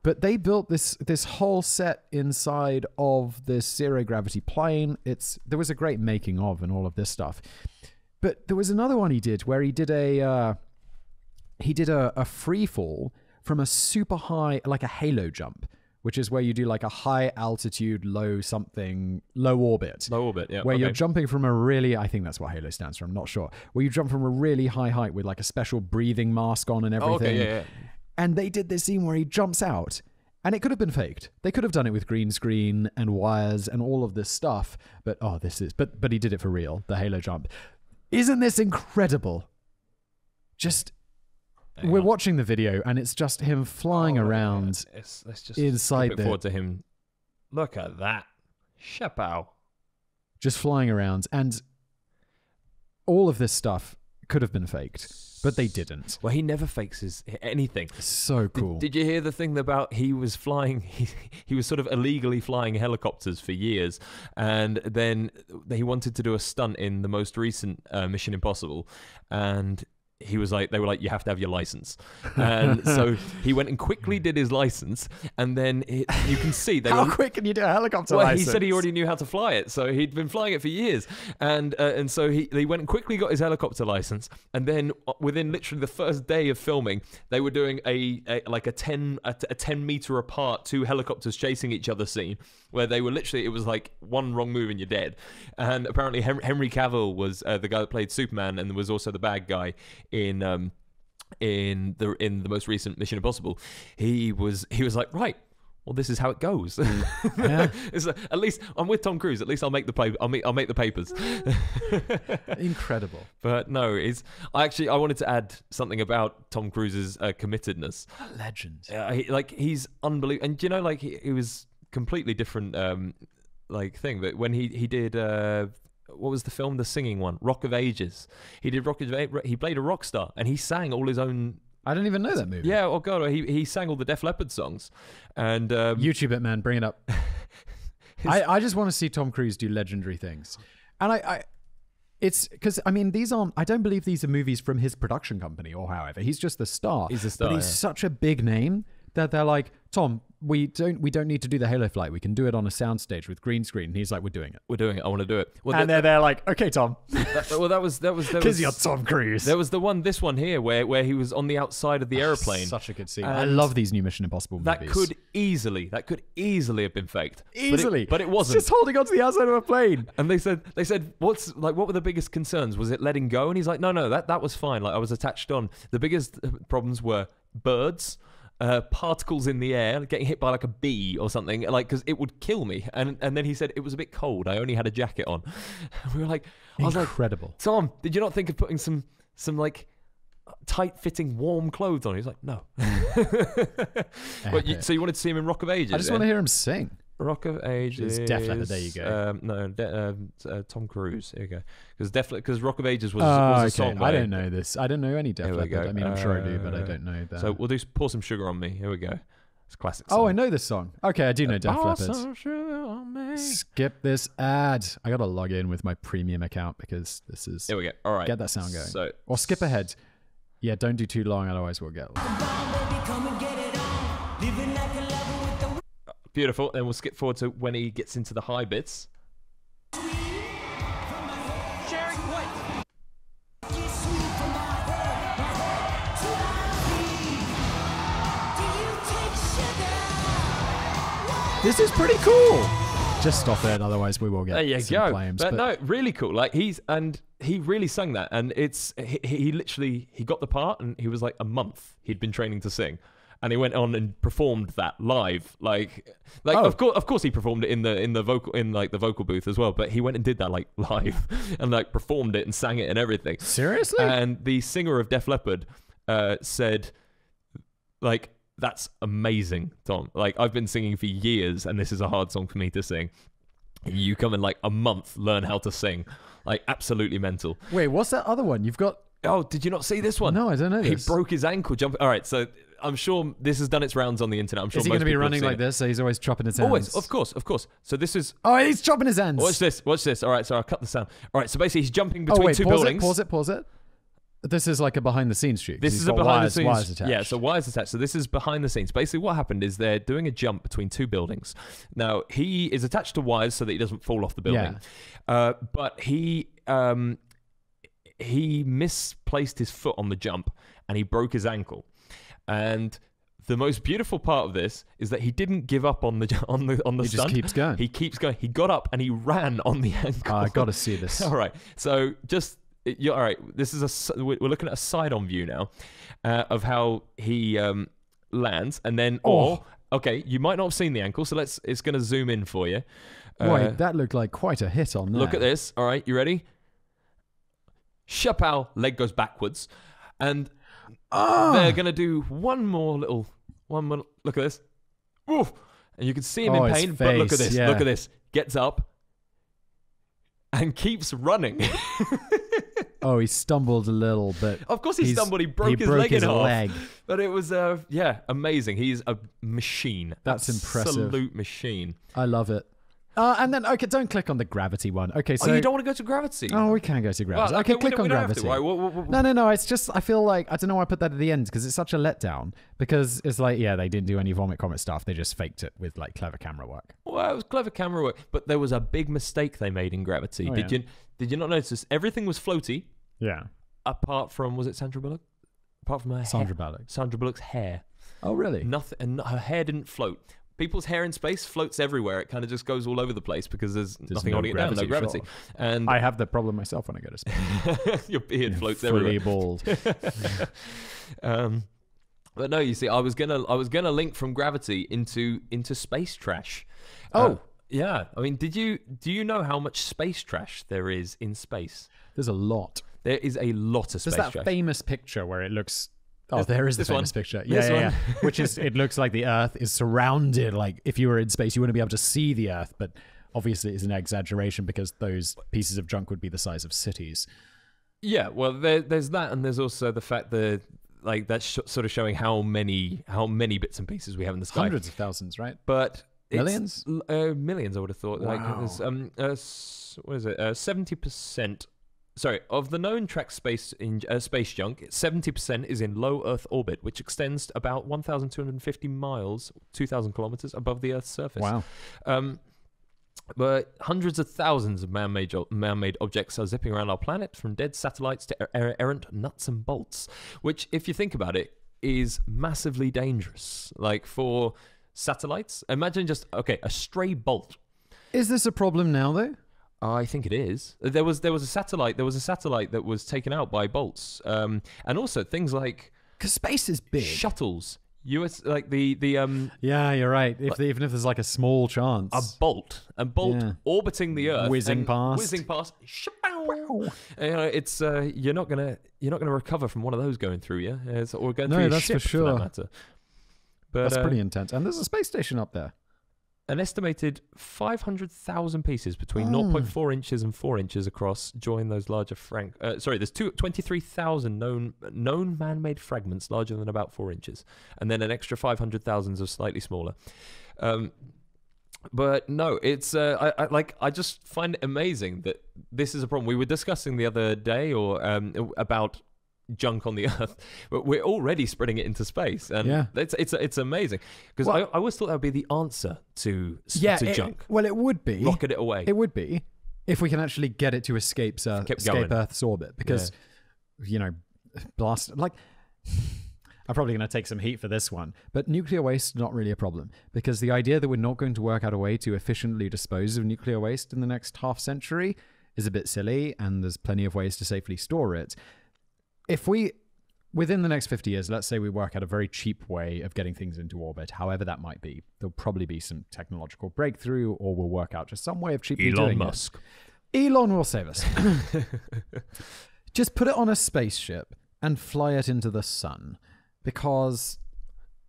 But they built this this whole set inside of this zero gravity plane. It's there was a great making of and all of this stuff. But there was another one he did where he did a uh he did a, a free fall from a super high like a halo jump which is where you do like a high altitude low something low orbit. Low orbit, yeah. where you're jumping from a really i think that's what halo stands for i'm not sure. Where you jump from a really high height with like a special breathing mask on and everything Oh, okay, yeah, yeah. and they did this scene where he jumps out and it could have been faked. They could have done it with green screen and wires and all of this stuff but oh this is but but he did it for real the halo jump. Isn't this incredible? Just Hang we're on. watching the video and it's just him flying Oh, around. It's- let's just inside skip it the- forward to him. Look at that. Chapeau. just flying around and all of this stuff could have been faked but they didn't Well, he never fakes his anything. so Did- cool Did, you hear the thing about he was flying? He, he was sort of illegally flying helicopters for years, and then he wanted to do a stunt in the most recent uh, Mission Impossible, and he was like, they were like, you have to have your license, and so he went and quickly did his license, and then it, you can see they how were. quick can you do a helicopter Well, license? he said he already knew how to fly it, so he'd been flying it for years, and uh, and so he they went and quickly got his helicopter license, and then uh, within literally the first day of filming, they were doing a, a like a ten a, a ten meter apart two helicopters chasing each other scene, where they were literally it was like one wrong move and you're dead, and apparently Hen- Henry Cavill was uh, the guy that played Superman and was also the bad guy in. Um, in the in the most recent Mission Impossible, he was he was like right. Well, this is how it goes. Yeah. It's like, at least I'm with Tom Cruise. At least I'll make the paper. I'll make I'll make the papers. incredible but no, it's I actually I wanted to add something about Tom Cruise's uh, committedness. a legend Uh, he, like he's unbelievable, and do you know, like he, he was completely different, um, like thing. But when he he did. Uh, what was the film? The singing one, Rock of Ages. He did Rock of Ages. He played a rock star, and he sang all his own. I don't even know that movie. Yeah, oh god, he he sang all the Def Leppard songs, and um, YouTube it, man. Bring it up. I, I just want to see Tom Cruise do legendary things, and I, I It's because I mean these aren't. I don't believe these are movies from his production company or however. He's just the star. He's the star, but he's yeah. such a big name that they're like, Tom, we don't we don't need to do the Halo flight. We can do it on a soundstage with green screen. And he's like, we're doing it. We're doing it. I want to do it. Well, And th- then they're like, okay, Tom, that, well, that was that was because you're Tom Cruise. there was the one this one here where where he was on the outside of the ah, aeroplane. Such a good scene. I love these new Mission Impossible movies. that could easily that could easily have been faked. But it- easily, but it, wasn't. just holding onto the outside of a plane. And they said they said what's like what were the biggest concerns? Was it letting go? And he's like, no, no, that that was fine. Like I was attached on. The biggest problems were birds. Uh, particles in the air, getting hit by like a bee or something, like because it would kill me. And and then he said it was a bit cold. I only had a jacket on. we were like, I was like, Incredible. Tom, did you not think of putting some some like tight fitting warm clothes on? He's like, no. But you, so you wanted to see him in Rock of Ages? I just yeah? want to hear him sing. Rock of Ages. It's Def Leppard, there you go. Um, no, De- um, uh, Tom Cruise. Here you go. Because Def because Rock of Ages was, Oh, was a okay. song. I don't know this. I don't know any Def Leppard. I mean, I'm sure I do, but I Uh, don't know that. So we'll do pour some sugar on me. Here we go. It's a classic. oh. I know this song. Okay, I do know Def Pour Leppard. some sugar on me. Skip this ad. I gotta log in with my premium account because this is Here we go. All right. get that sound going. So or skip ahead. Yeah, don't do too long, otherwise we'll get. Beautiful. Then we'll skip forward to when he gets into the high bits. This is pretty cool. Just stop it, otherwise we will get There you some go. claims. but, no, really cool. Like he's and he really sung that, and it's he, he literally he got the part, and he was like a month he'd been training to sing, and he went on and performed that live. Like, like Oh. of course, of course, he performed it in the in the vocal in like the vocal booth as well. But he went and did that like live, and like performed it and sang it and everything. seriously. And the singer of Def Leppard uh, said, like, that's amazing, Tom. Like, I've been singing for years, and this is a hard song for me to sing. You come in like a month, learn how to sing. Like, absolutely mental. Wait, what's that other one? You've got. Oh, did you not see this one? No, I don't know He this. broke his ankle jumping. All right, so I'm sure this has done its rounds on the internet. I'm sure Is he going to be running like this? So he's always chopping his hands. Always, of course, of course. So this is. Oh, he's chopping his hands. Watch this. Watch this. All right, so I'll cut the sound. All right, so basically he's jumping oh between wait, two pause buildings. it, pause it, pause it. This is like a behind the scenes shoot. This is a behind wires, the scenes. Wires attached. Yeah, so wires attached. So this is behind the scenes. Basically, what happened is they're doing a jump between two buildings. Now he is attached to wires so that he doesn't fall off the building. Yeah. Uh, but he um, he misplaced his foot on the jump and he broke his ankle. And the most beautiful part of this is that he didn't give up on the on the on the he just keeps going. He keeps going. He got up and he ran on the ankle. Oh, I got to see this. All right. So just you all right. This is a we're looking at a side-on view now uh, of how he um, lands, and then or Oh. okay, you might not have seen the ankle, so let's. It's going to zoom in for you. Uh, Wait, that looked like quite a hit on there. look at this. All right, you ready? Chappelle leg goes backwards, and Ah! they're going to do one more little one more. Look at this. Oof. And you can see him Oh, in pain, but look at this. yeah. Look at this. Gets up and keeps running. Oh, he stumbled a little, but Of course, he he's- stumbled. He broke he his broke leg his in half. leg. But it was, uh, yeah, amazing. He's a machine. That's impressive. Absolute machine. I love it. Uh, and then okay, don't click on the gravity one. Okay, so oh, you don't want to go to gravity? Oh, we can go to gravity. Well, okay, we click on we don't have gravity. to, right? What- what- what- No, no, no. It's just I feel like I don't know why I put that at the end because it's such a letdown. Because it's like yeah, they didn't do any vomit comet stuff. They just faked it with like clever camera work. Well, it was clever camera work, but there was a big mistake they made in Gravity. Oh, did yeah. you did you not notice? Everything was floaty, Yeah, apart from was it Sandra Bullock? Apart from her Sandra hair, Bullock. Sandra Bullock's hair. Oh really? Nothing, and her hair didn't float. People's hair in space floats everywhere. It kind of just goes all over the place because there's, nothing no holding it down, no gravity, gravity. And I have the problem myself when I go to space. your beard floats Fully everywhere. bald. Um, but no, you see, I was gonna, I was gonna link from gravity into into space trash. Uh, Oh. yeah. I mean, did you do you know how much space trash there is in space? There's a lot. There is a lot of There's space that trash. famous picture where it looks. Oh, This- there is the this one. picture. Yeah, yeah, yeah. Which is it looks like the Earth is surrounded. Like if you were in space, you wouldn't be able to see the Earth, but obviously it's an exaggeration because those pieces of junk would be the size of cities. Yeah, well, there, there's that, and there's also the fact that like that's sh- sort of showing how many how many bits and pieces we have in the sky. Hundreds of thousands, right? but Millions? uh, millions. I would have thought. Like, Wow. there's, um, uh, what is it? Uh, Seventy percent sorry, of the known track space in uh, space junk, 70% is in low Earth orbit, which extends to about 1,250 miles, 2,000 kilometers above the Earth's surface. Wow. Um, but hundreds of thousands of man-made man-made objects are zipping around our planet, from dead satellites to er- er- errant nuts and bolts. Which, if you think about it, is massively dangerous. Like for satellites, imagine just okay, a stray bolt. Is this a problem now, though? I think it is. There was there was a satellite. There was a satellite that was taken out by bolts, um, and also things like Because space is big. shuttles. US like the the um yeah, you're right. If even if there's like a small chance. a bolt, a bolt Yeah. orbiting the Earth, Whizzing past. whizzing past. shapow. You know, it's uh, you're not gonna you're not gonna recover from one of those going through you, It's- or going No, through your that's for ship for sure. that matter. But That's uh, pretty intense. And there's a space station up there. An estimated 500,000 pieces between Mm. 0.4 inches and 4 inches across join those larger frank. Uh, sorry, there's two, 23,000 known known man-made fragments larger than about 4 inches, and then an extra 500,000 of slightly smaller. Um, but no, it's uh, I, I like I just find it amazing that this is a problem. We were discussing the other day or um, about junk on the earth but we're already spreading it into space and Yeah. it's it's it's amazing because Well- I, I always thought that would be the answer to Yeah, to it- junk Well, it would be. rocket it away It would be if we can actually get it to escape uh, escape. Earth's orbit because you know blast like I'm probably going to take some heat for this one, but nuclear waste not really a problem because the idea that we're not going to work out a way to efficiently dispose of nuclear waste in the next half century is a bit silly and there's plenty of ways to safely store it. If we within the next 50 years, let's say we work out a very cheap way of getting things into orbit, however that might be. There'll probably be some technological breakthrough, or we'll work out just some way of cheaply Elon doing Musk it. Elon will save us. just put it on a spaceship and fly it into the sun, because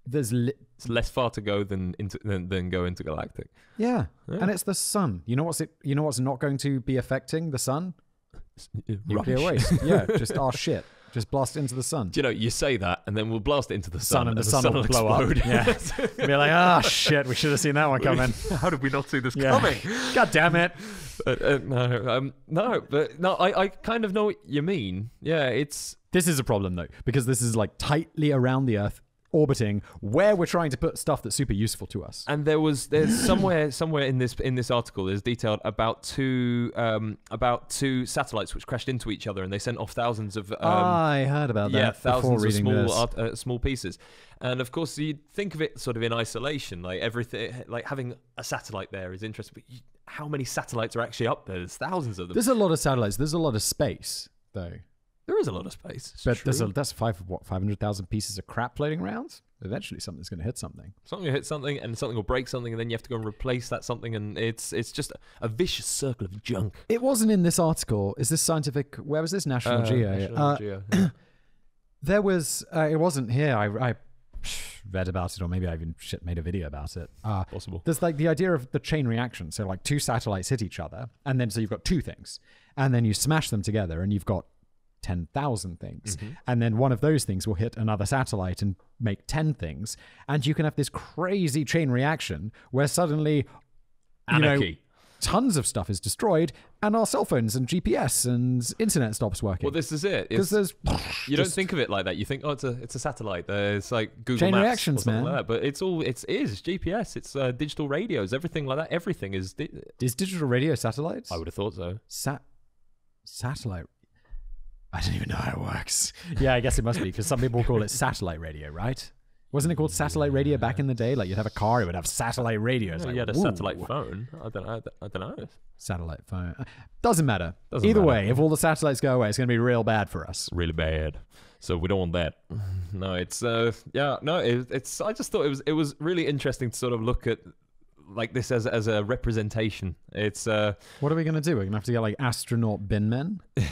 there's li- it's less far to go than into than, than go into galactic yeah, Yeah. and it's the sun. You know what's it? You know what's not going to be affecting the sun? Nuclear waste. yeah, just our shit. Just blast into the sun. Do you know you say that and then we'll blast it into the Sun sun, and the and sun will blow up. explode. Yeah. Be like, ah, shit, we should have seen that one coming. How did we not see this Yeah. coming? God damn it. Uh, uh, no, um, no, but no, I, I kind of know what you mean. Yeah, it's This is a problem though, because this is like tightly around the Earth, orbiting where we're trying to put stuff that's super useful to us. and there was there's somewhere somewhere in this in this article there's detailed about two um about two satellites which crashed into each other and they sent off thousands of um, I heard about that yeah, before thousands of small art, uh, small pieces, and of course you think of it sort of in isolation, like everything, like having a satellite there is interesting. But you, how many satellites are actually up there? There's thousands of them. There's a lot of satellites. There's a lot of space though. There is a lot of space, it's But there's a, that's five what five hundred thousand pieces of crap floating around. Eventually, something's going to hit something. something will hit something, and something will break something, and then you have to go and replace that something, and it's it's just a vicious circle of junk. It wasn't in this article. Is this scientific? Where was this? National Uh, Geo. National Uh, Geo, yeah. There was. Uh, it wasn't here. I, I read about it, or maybe I even shit made a video about it. Uh, possible. there's like the idea of the chain reaction. So like two satellites hit each other, and then so you've got two things, and then you smash them together, and you've got ten thousand things, Mm-hmm. and then one of those things will hit another satellite and make ten things, and you can have this crazy chain reaction where suddenly. You know, tons of stuff is destroyed, and our cell phones and GPS and internet stops working. well, this is it. Because there's you don't think of it like that. You think, oh, it's a it's a satellite. Uh, it's like Google Chain Maps reactions, man. like that. But it's all it's is GPS. It's uh, digital radios. Everything like that. Everything is. Di- is digital radio satellites? I would have thought so. Sat satellite. I don't even know how it works. Yeah, I guess it must be because some people call it satellite radio, right? Wasn't it called satellite radio back in the day? Like you'd have a car, it would have satellite radio. It's Yeah, like, you had a "Ooh, satellite phone. I don't know. I don't know. Satellite phone. Doesn't matter. Doesn't Either matter. way, if all the satellites go away, it's going to be real bad for us. Really bad. So we don't want that. No, it's uh yeah no it, it's I just thought it was it was really interesting to sort of look at like this as as a representation. It's uh What are we going to do? We're going to have to get like astronaut bin men.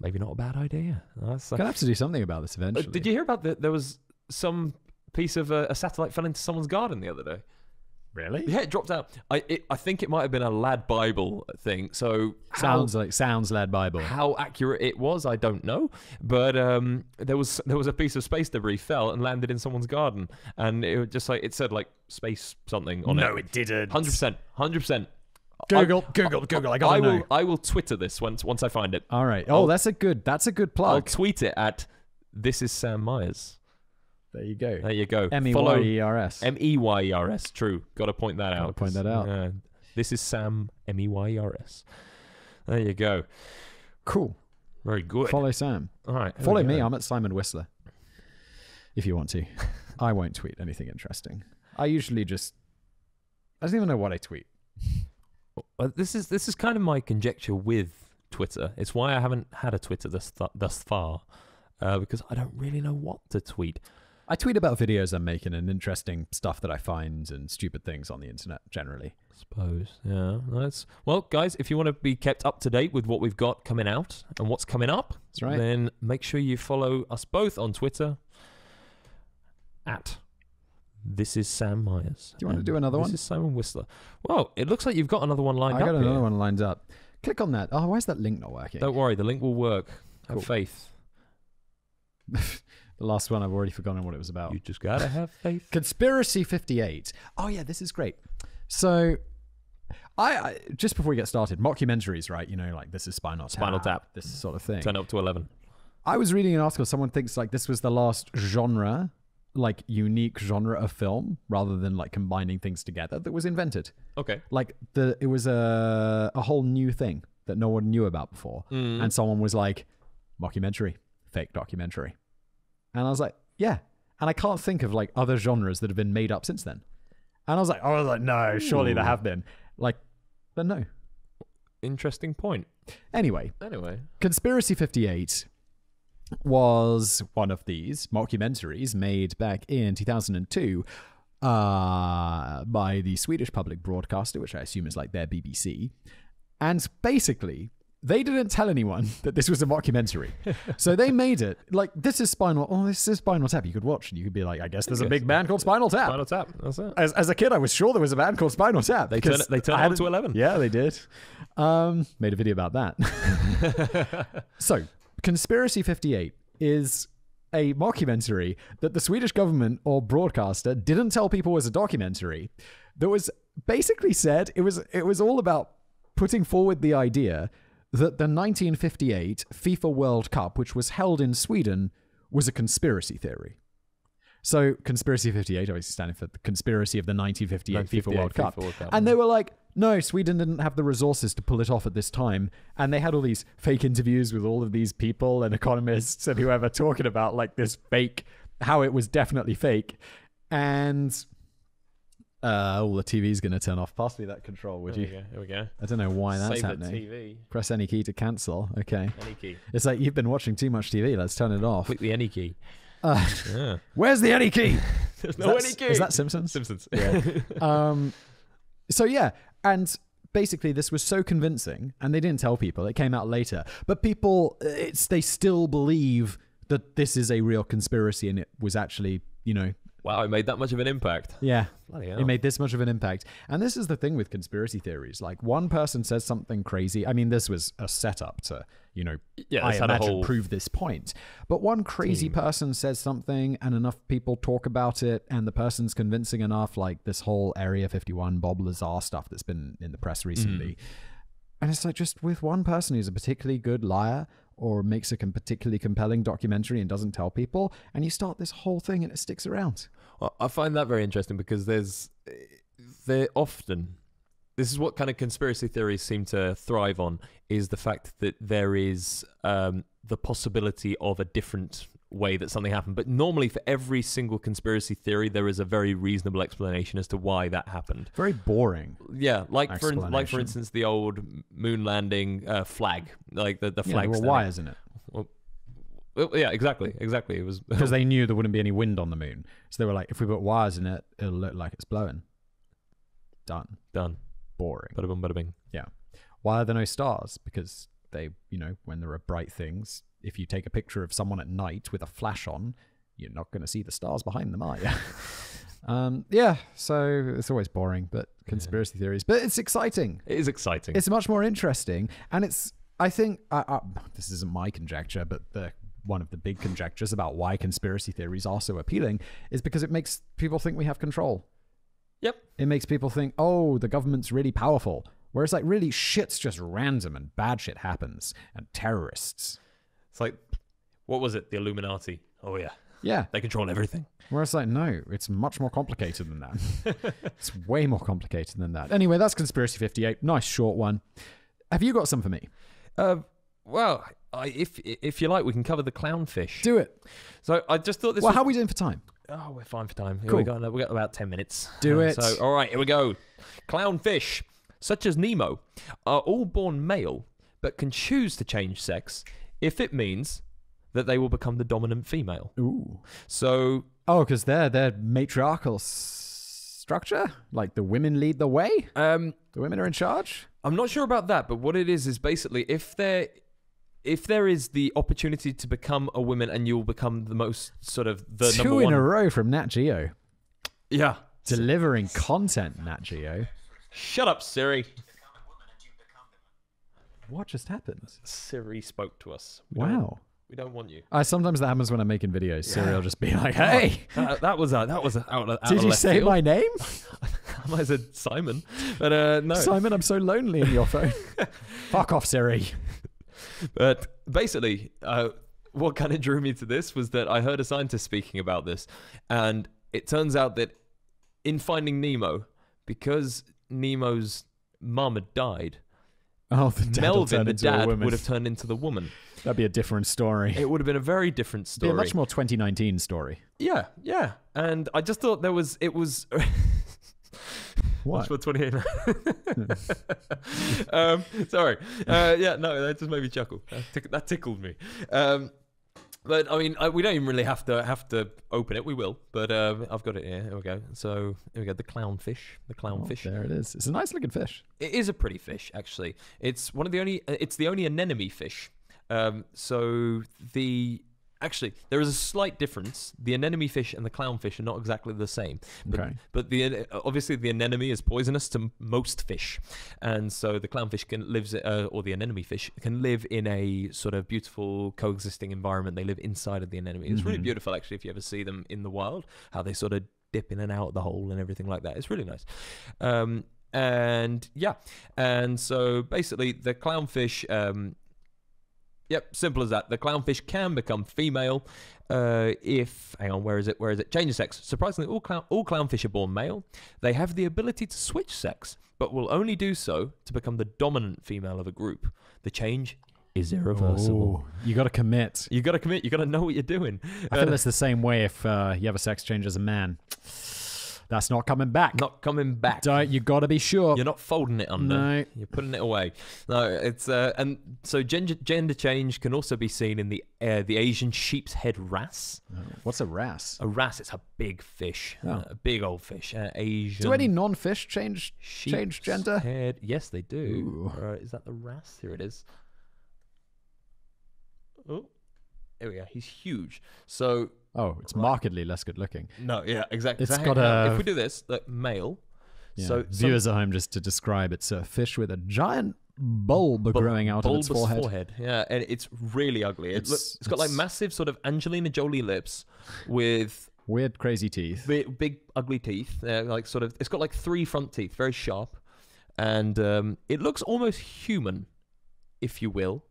maybe not a bad idea. That's, uh, to have to do something about this Uh, eventually. did you hear about that? There was some piece of uh, a satellite fell into someone's garden the other day. really? Yeah, it dropped out. I it, I think it might have been a lad Bible thing. So how, Sounds like sounds Lad Bible. how accurate it was, I don't know. But um, there was there was a piece of space debris fell and landed in someone's garden, and it was just like it said like space something on it. No, it didn't. Hundred percent, hundred percent. Google, Google, Google. I gotta I know. will. I will Twitter this once once I find it. All right. Oh, I'll- that's a good. That's a good plug. I'll tweet it at this is Sam Meyers. there you go. There you go. M e Follow y e r s. M e y e r s. True. Got to point that Gotta out. point that out. uh, this is Sam M e y e r s. There you go. Cool. Very good. Follow Sam. All right. Follow me. I'm at Simon Whistler. If you want to, I won't tweet anything interesting. I usually just. I don't even know what I tweet. Uh, this is this is kind of my conjecture with Twitter. It's why I haven't had a Twitter thus th- thus far, uh, because I don't really know what to tweet. I tweet about videos I'm making and interesting stuff that I find and stupid things on the internet generally. I suppose. Yeah, that's well, guys. If you want to be kept up to date with what we've got coming out and what's coming up, That's right. then make sure you follow us both on Twitter. At this is Sam Meyers. Do you want to do another this one? This is Simon Whistler. Well, it looks like you've got another one lined up. I got up. another here. one lined up. Click on that. Oh, why is that link not working? Don't worry, the link will work. Have Cool. faith. the last one, I've already forgotten what it was about. You just gotta have faith. Conspiracy 58. Oh, yeah, this is great. So, I, I just before we get started, mockumentaries, right? You know, like this is Spinal Tap. Spinal Tap. This sort of thing. Turn up to eleven. I was reading an article. Someone thinks like this was the last genre, like unique genre of film, rather than like combining things together that was invented. Okay. Like the it was a a whole new thing that no one knew about before, Mm. and someone was like, mockumentary, fake documentary, and I was like, yeah. And I can't think of like other genres that have been made up since then. And I was like, I was like, no, surely there have been. Like, but no. Interesting point. Anyway, Anyway, Conspiracy 58 was one of these mockumentaries made back in 2002 uh, by the Swedish public broadcaster, which I assume is like their BBC. And basically, they didn't tell anyone that this was a mockumentary. so they made it like this is Spinal. Oh, this is Spinal Tap. You could watch and you could be like, I guess there's a big band called Spinal Tap. Spinal Tap. That's it. As, as a kid, I was sure there was a band called Spinal Tap. They turned it- they turn it up to 11. Yeah, they did. Um, made a video about that. so, Conspiracy 58 is a mockumentary that the Swedish government or broadcaster didn't tell people was a documentary. That was basically said it was it was all about putting forward the idea that the 1958 FIFA World Cup, which was held in Sweden, was a conspiracy theory. So, Conspiracy 58, obviously standing for the conspiracy of the 1958 FIFA World Cup. FIFA World Cup. And they were like, no, Sweden didn't have the resources to pull it off at this time. And they had all these fake interviews with all of these people and economists and whoever talking about like this fake, how it was definitely fake. And uh, oh, the TV's going to turn off. Pass me that control, would There you? we go. Here we go. I don't know why that's Save happening. the TV. Press any key to cancel. Okay. Any key. It's like you've been watching too much TV. Let's turn it off. Click the any key. Uh, Yeah. where's the any key? There's no that- any key. Is that Simpsons? Simpsons? Yeah. um, so yeah, and basically this was so convincing, and they didn't tell people. It came out later, but people, it's they still believe that this is a real conspiracy, and it was actually, you know, wow, it made that much of an impact. yeah. It made this much of an impact. And this is the thing with conspiracy theories. Like, one person says something crazy. I mean, this was a setup to, you know, Yeah, I imagine whole prove this point. But one crazy team. person says something and enough people talk about it and the person's convincing enough, like this whole Area 51 Bob Lazar stuff that's been in the press recently. Mm. And it's like just with one person who's a particularly good liar or makes a com- particularly compelling documentary and doesn't tell people, and you start this whole thing and it sticks around. Well, I find that very interesting because there's eh, they're often this is what kind of conspiracy theories seem to thrive on is the fact that there is um, the possibility of a different way that something happened. But normally, for every single conspiracy theory, there is a very reasonable explanation as to why that happened. Very boring. Yeah, like for in, like for instance, the old moon landing uh, flag, like the the flag. were standing- wires in it. Well, yeah, exactly, exactly. It was because they knew there wouldn't be any wind on the moon. So they were like, if we put wires in it, it'll look like it's blowing. Done. done. Boring. Bada boom, bada bing. Yeah. Why are there no stars? Because they, you know, when there are bright things, if you take a picture of someone at night with a flash on, you're not going to see the stars behind them, are you? um, yeah. So it's always boring, but conspiracy theories. But it's exciting. It is exciting. It's much more interesting, and it's. I think uh, uh, this isn't my conjecture, but the one of the big conjectures about why conspiracy theories are so appealing is because it makes people think we have control. Yep. It makes people think, oh, the government's really powerful. Whereas, like really shit's just random and bad shit happens and terrorists. It's like, what was it? The Illuminati. Oh yeah, Yeah. they control everything. Whereas, like, no, it's much more complicated than that. it's way more complicated than that. Anyway, that's Conspiracy 58. Nice short one. Have you got some for me? Uh, well, I, if if you like, we can cover the clownfish. Do it. So I just thought this. Well, was, how are we doing for time? Oh, we're fine for time. Here Cool. we go. We got about ten minutes. Do Uh, it. So, all right, here we go. Clownfish, such as Nemo, are all born male, but can choose to change sex if it means that they will become the dominant female. Ooh. So, Oh, because they're they're matriarchal s- structure. Like the women lead the way. um, The women are in charge. I'm not sure about that, but what it is is basically if there if there is the opportunity to become a woman and you'll become the most sort of the Two in one. a row from Nat Geo, yeah. delivering content. Nat Geo. Shut up, Siri. What just happened? Siri spoke to us. We Wow. we don't want you. Uh, sometimes that happens when I'm making videos. Siri will just be like, "Hey, That, that was a, that was a, out, out did you say field. my name, I said Simon, but uh, no. Simon? I'm so lonely in your phone. Fuck off, Siri. But basically, uh, what kind of drew me to this was that I heard a scientist speaking about this, and it turns out that in Finding Nemo, because Nemo's mum had died, Oh, the dad Melvin, the dad, would have turned into the woman. That'd be a different story. It would have been a very different Be story. a much more 2019 story. yeah, yeah. And I just thought there was, it was. What? For 28. um, sorry. Uh, yeah, no, that just made me chuckle. That, tick- that tickled me. Um, but I mean, I, we don't even really have to have to open it. We will, but um, I've got it here. Here we go. So here we go. The clownfish. The Oh, clownfish. there it is. It's a nice looking fish. It is a pretty fish, actually. It's one of the only. uh, It's the only anemone fish. Um, so the actually there is a slight difference. The anemone fish and the clownfish are not exactly the same. But, Okay. but the obviously the anemone is poisonous to most fish, and so the clownfish can lives uh, or the anemone fish can live in a sort of beautiful coexisting environment. They live inside of the anemone. It's really Mhm. beautiful, actually, if you ever see them in the wild. How they sort of dip in and out of the hole and everything like that. It's really nice. Um, and yeah, and so basically the clownfish. Um, Yep, simple as that. The clownfish can become female uh, if, hang on, where is it? Where is it? Change of sex. Surprisingly, all, clown, all clownfish are born male. They have the ability to switch sex, but will only do so to become the dominant female of a group. The change is irreversible. Oh, you got to commit. You got to commit. You got to know what you're doing. I Uh, feel it's the same way if uh, you have a sex change as a man. That's not coming back. not coming back. Don't you got to be sure. You're not folding it under. No. You're putting it away. No, it's uh, and so gender gender change can also be seen in the uh, the Asian sheep's head wrasse. Oh, What's a wrasse? A wrasse. it's a big fish, Oh. uh, a big old fish. Uh, Asian. Do any non-fish change? change gender? Head. Yes, they do. Ooh. Uh, is that the wrasse? Here it is. Oh, there we go. He's huge. So Oh, it's markedly less good looking. no, yeah, exactly. It's So got a- If we do this, like male. Yeah. So some- viewers at home, just to describe, it's a fish with a giant bulb bu- growing out of its bulbous forehead. Yeah, and it's really ugly. It It's- look, it's got like massive sort of Angelina Jolie lips with Weird, crazy teeth. big, big ugly teeth. Uh, like sort of, it's got like three front teeth, very sharp, and um, it looks almost human, if you will.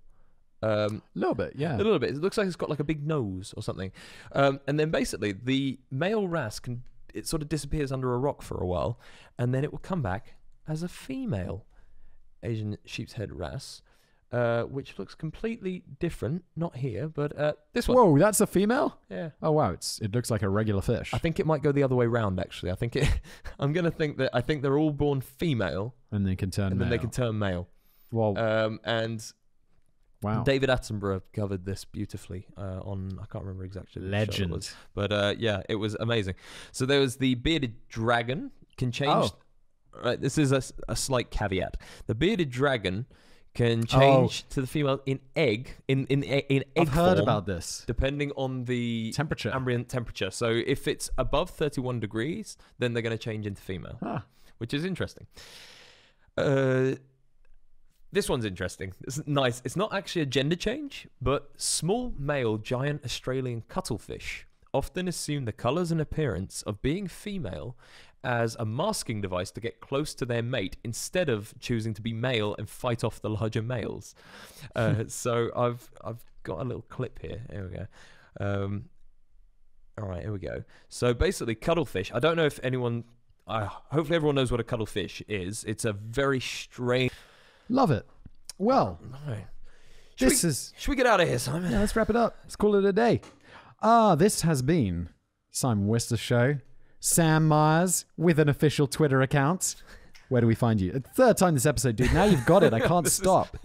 Um, A little bit, yeah. a little bit. It looks like it's got like a big nose or something. Um, and then basically, the male wrasse can it sort of disappears under a rock for a while, and then it will come back as a female Asian sheep's head wrasse, uh, which looks completely different. Not here, but uh, this one. Whoa, that's a female? Yeah. Oh wow, it's it looks like a regular fish. I think it might go the other way round. Actually, I think it. I'm gonna think that I think they're all born female, and then can turn and then they can turn male. Well, Um, and wow. David Attenborough covered this beautifully uh, on I can't remember exactly which show it Legend. was. but uh, yeah, it was amazing. So there was the bearded dragon can change. Oh. Right, this is a, a slight caveat. The bearded dragon can Oh. change to the female in egg in in in egg I've heard form, about this. depending on the Temperature. ambient temperature. So if it's above 31 degrees, then they're going to change into female Ah, which is interesting. Uh, this one's interesting. It's nice. It's not actually a gender change, but small male giant Australian cuttlefish often assume the colours and appearance of being female as a masking device to get close to their mate instead of choosing to be male and fight off the larger males. Uh, so I've I've got a little clip here. Here we go. Um, all right, here we go. So basically, cuttlefish. I don't know if anyone. Uh, hopefully, everyone knows what a cuttlefish is. It's a very strange. Love it. Well, No. Should this we, is. should we get out of here, Simon? Yeah, let's wrap it up. Let's call it a day. Ah, this has been Simon Whistler Show. Sam Meyers with an official Twitter account. Where do we find you? Third time this episode, dude. Now you've got it. I can't This is- stop.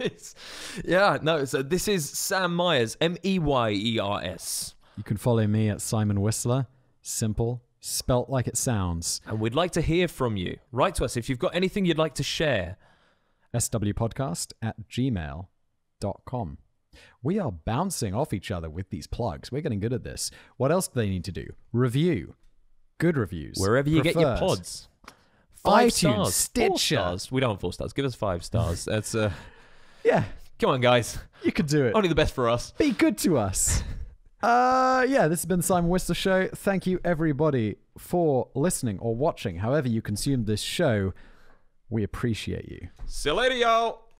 yeah, no. So this is Sam Meyers, M E Y E R S, You can follow me at Simon Whistler. Simple, spelt like it sounds. and we'd like to hear from you. Write to us if you've got anything you'd like to share. Swpodcast at gmail.com. We are bouncing off each other with these plugs. We're getting good at this. What else do they need to do? Review. Good reviews. Wherever you get your pods. Five iTunes, stars, four Stitcher. stars. We don't want four stars. Give us five stars. That's uh, Yeah, come on, guys. you can do it. Only the best for us. Be good to us. Uh, yeah, this has been the Simon Whistler Show. Thank you, everybody, for listening or watching, however you consumed this show. We appreciate you. See you later, y'all.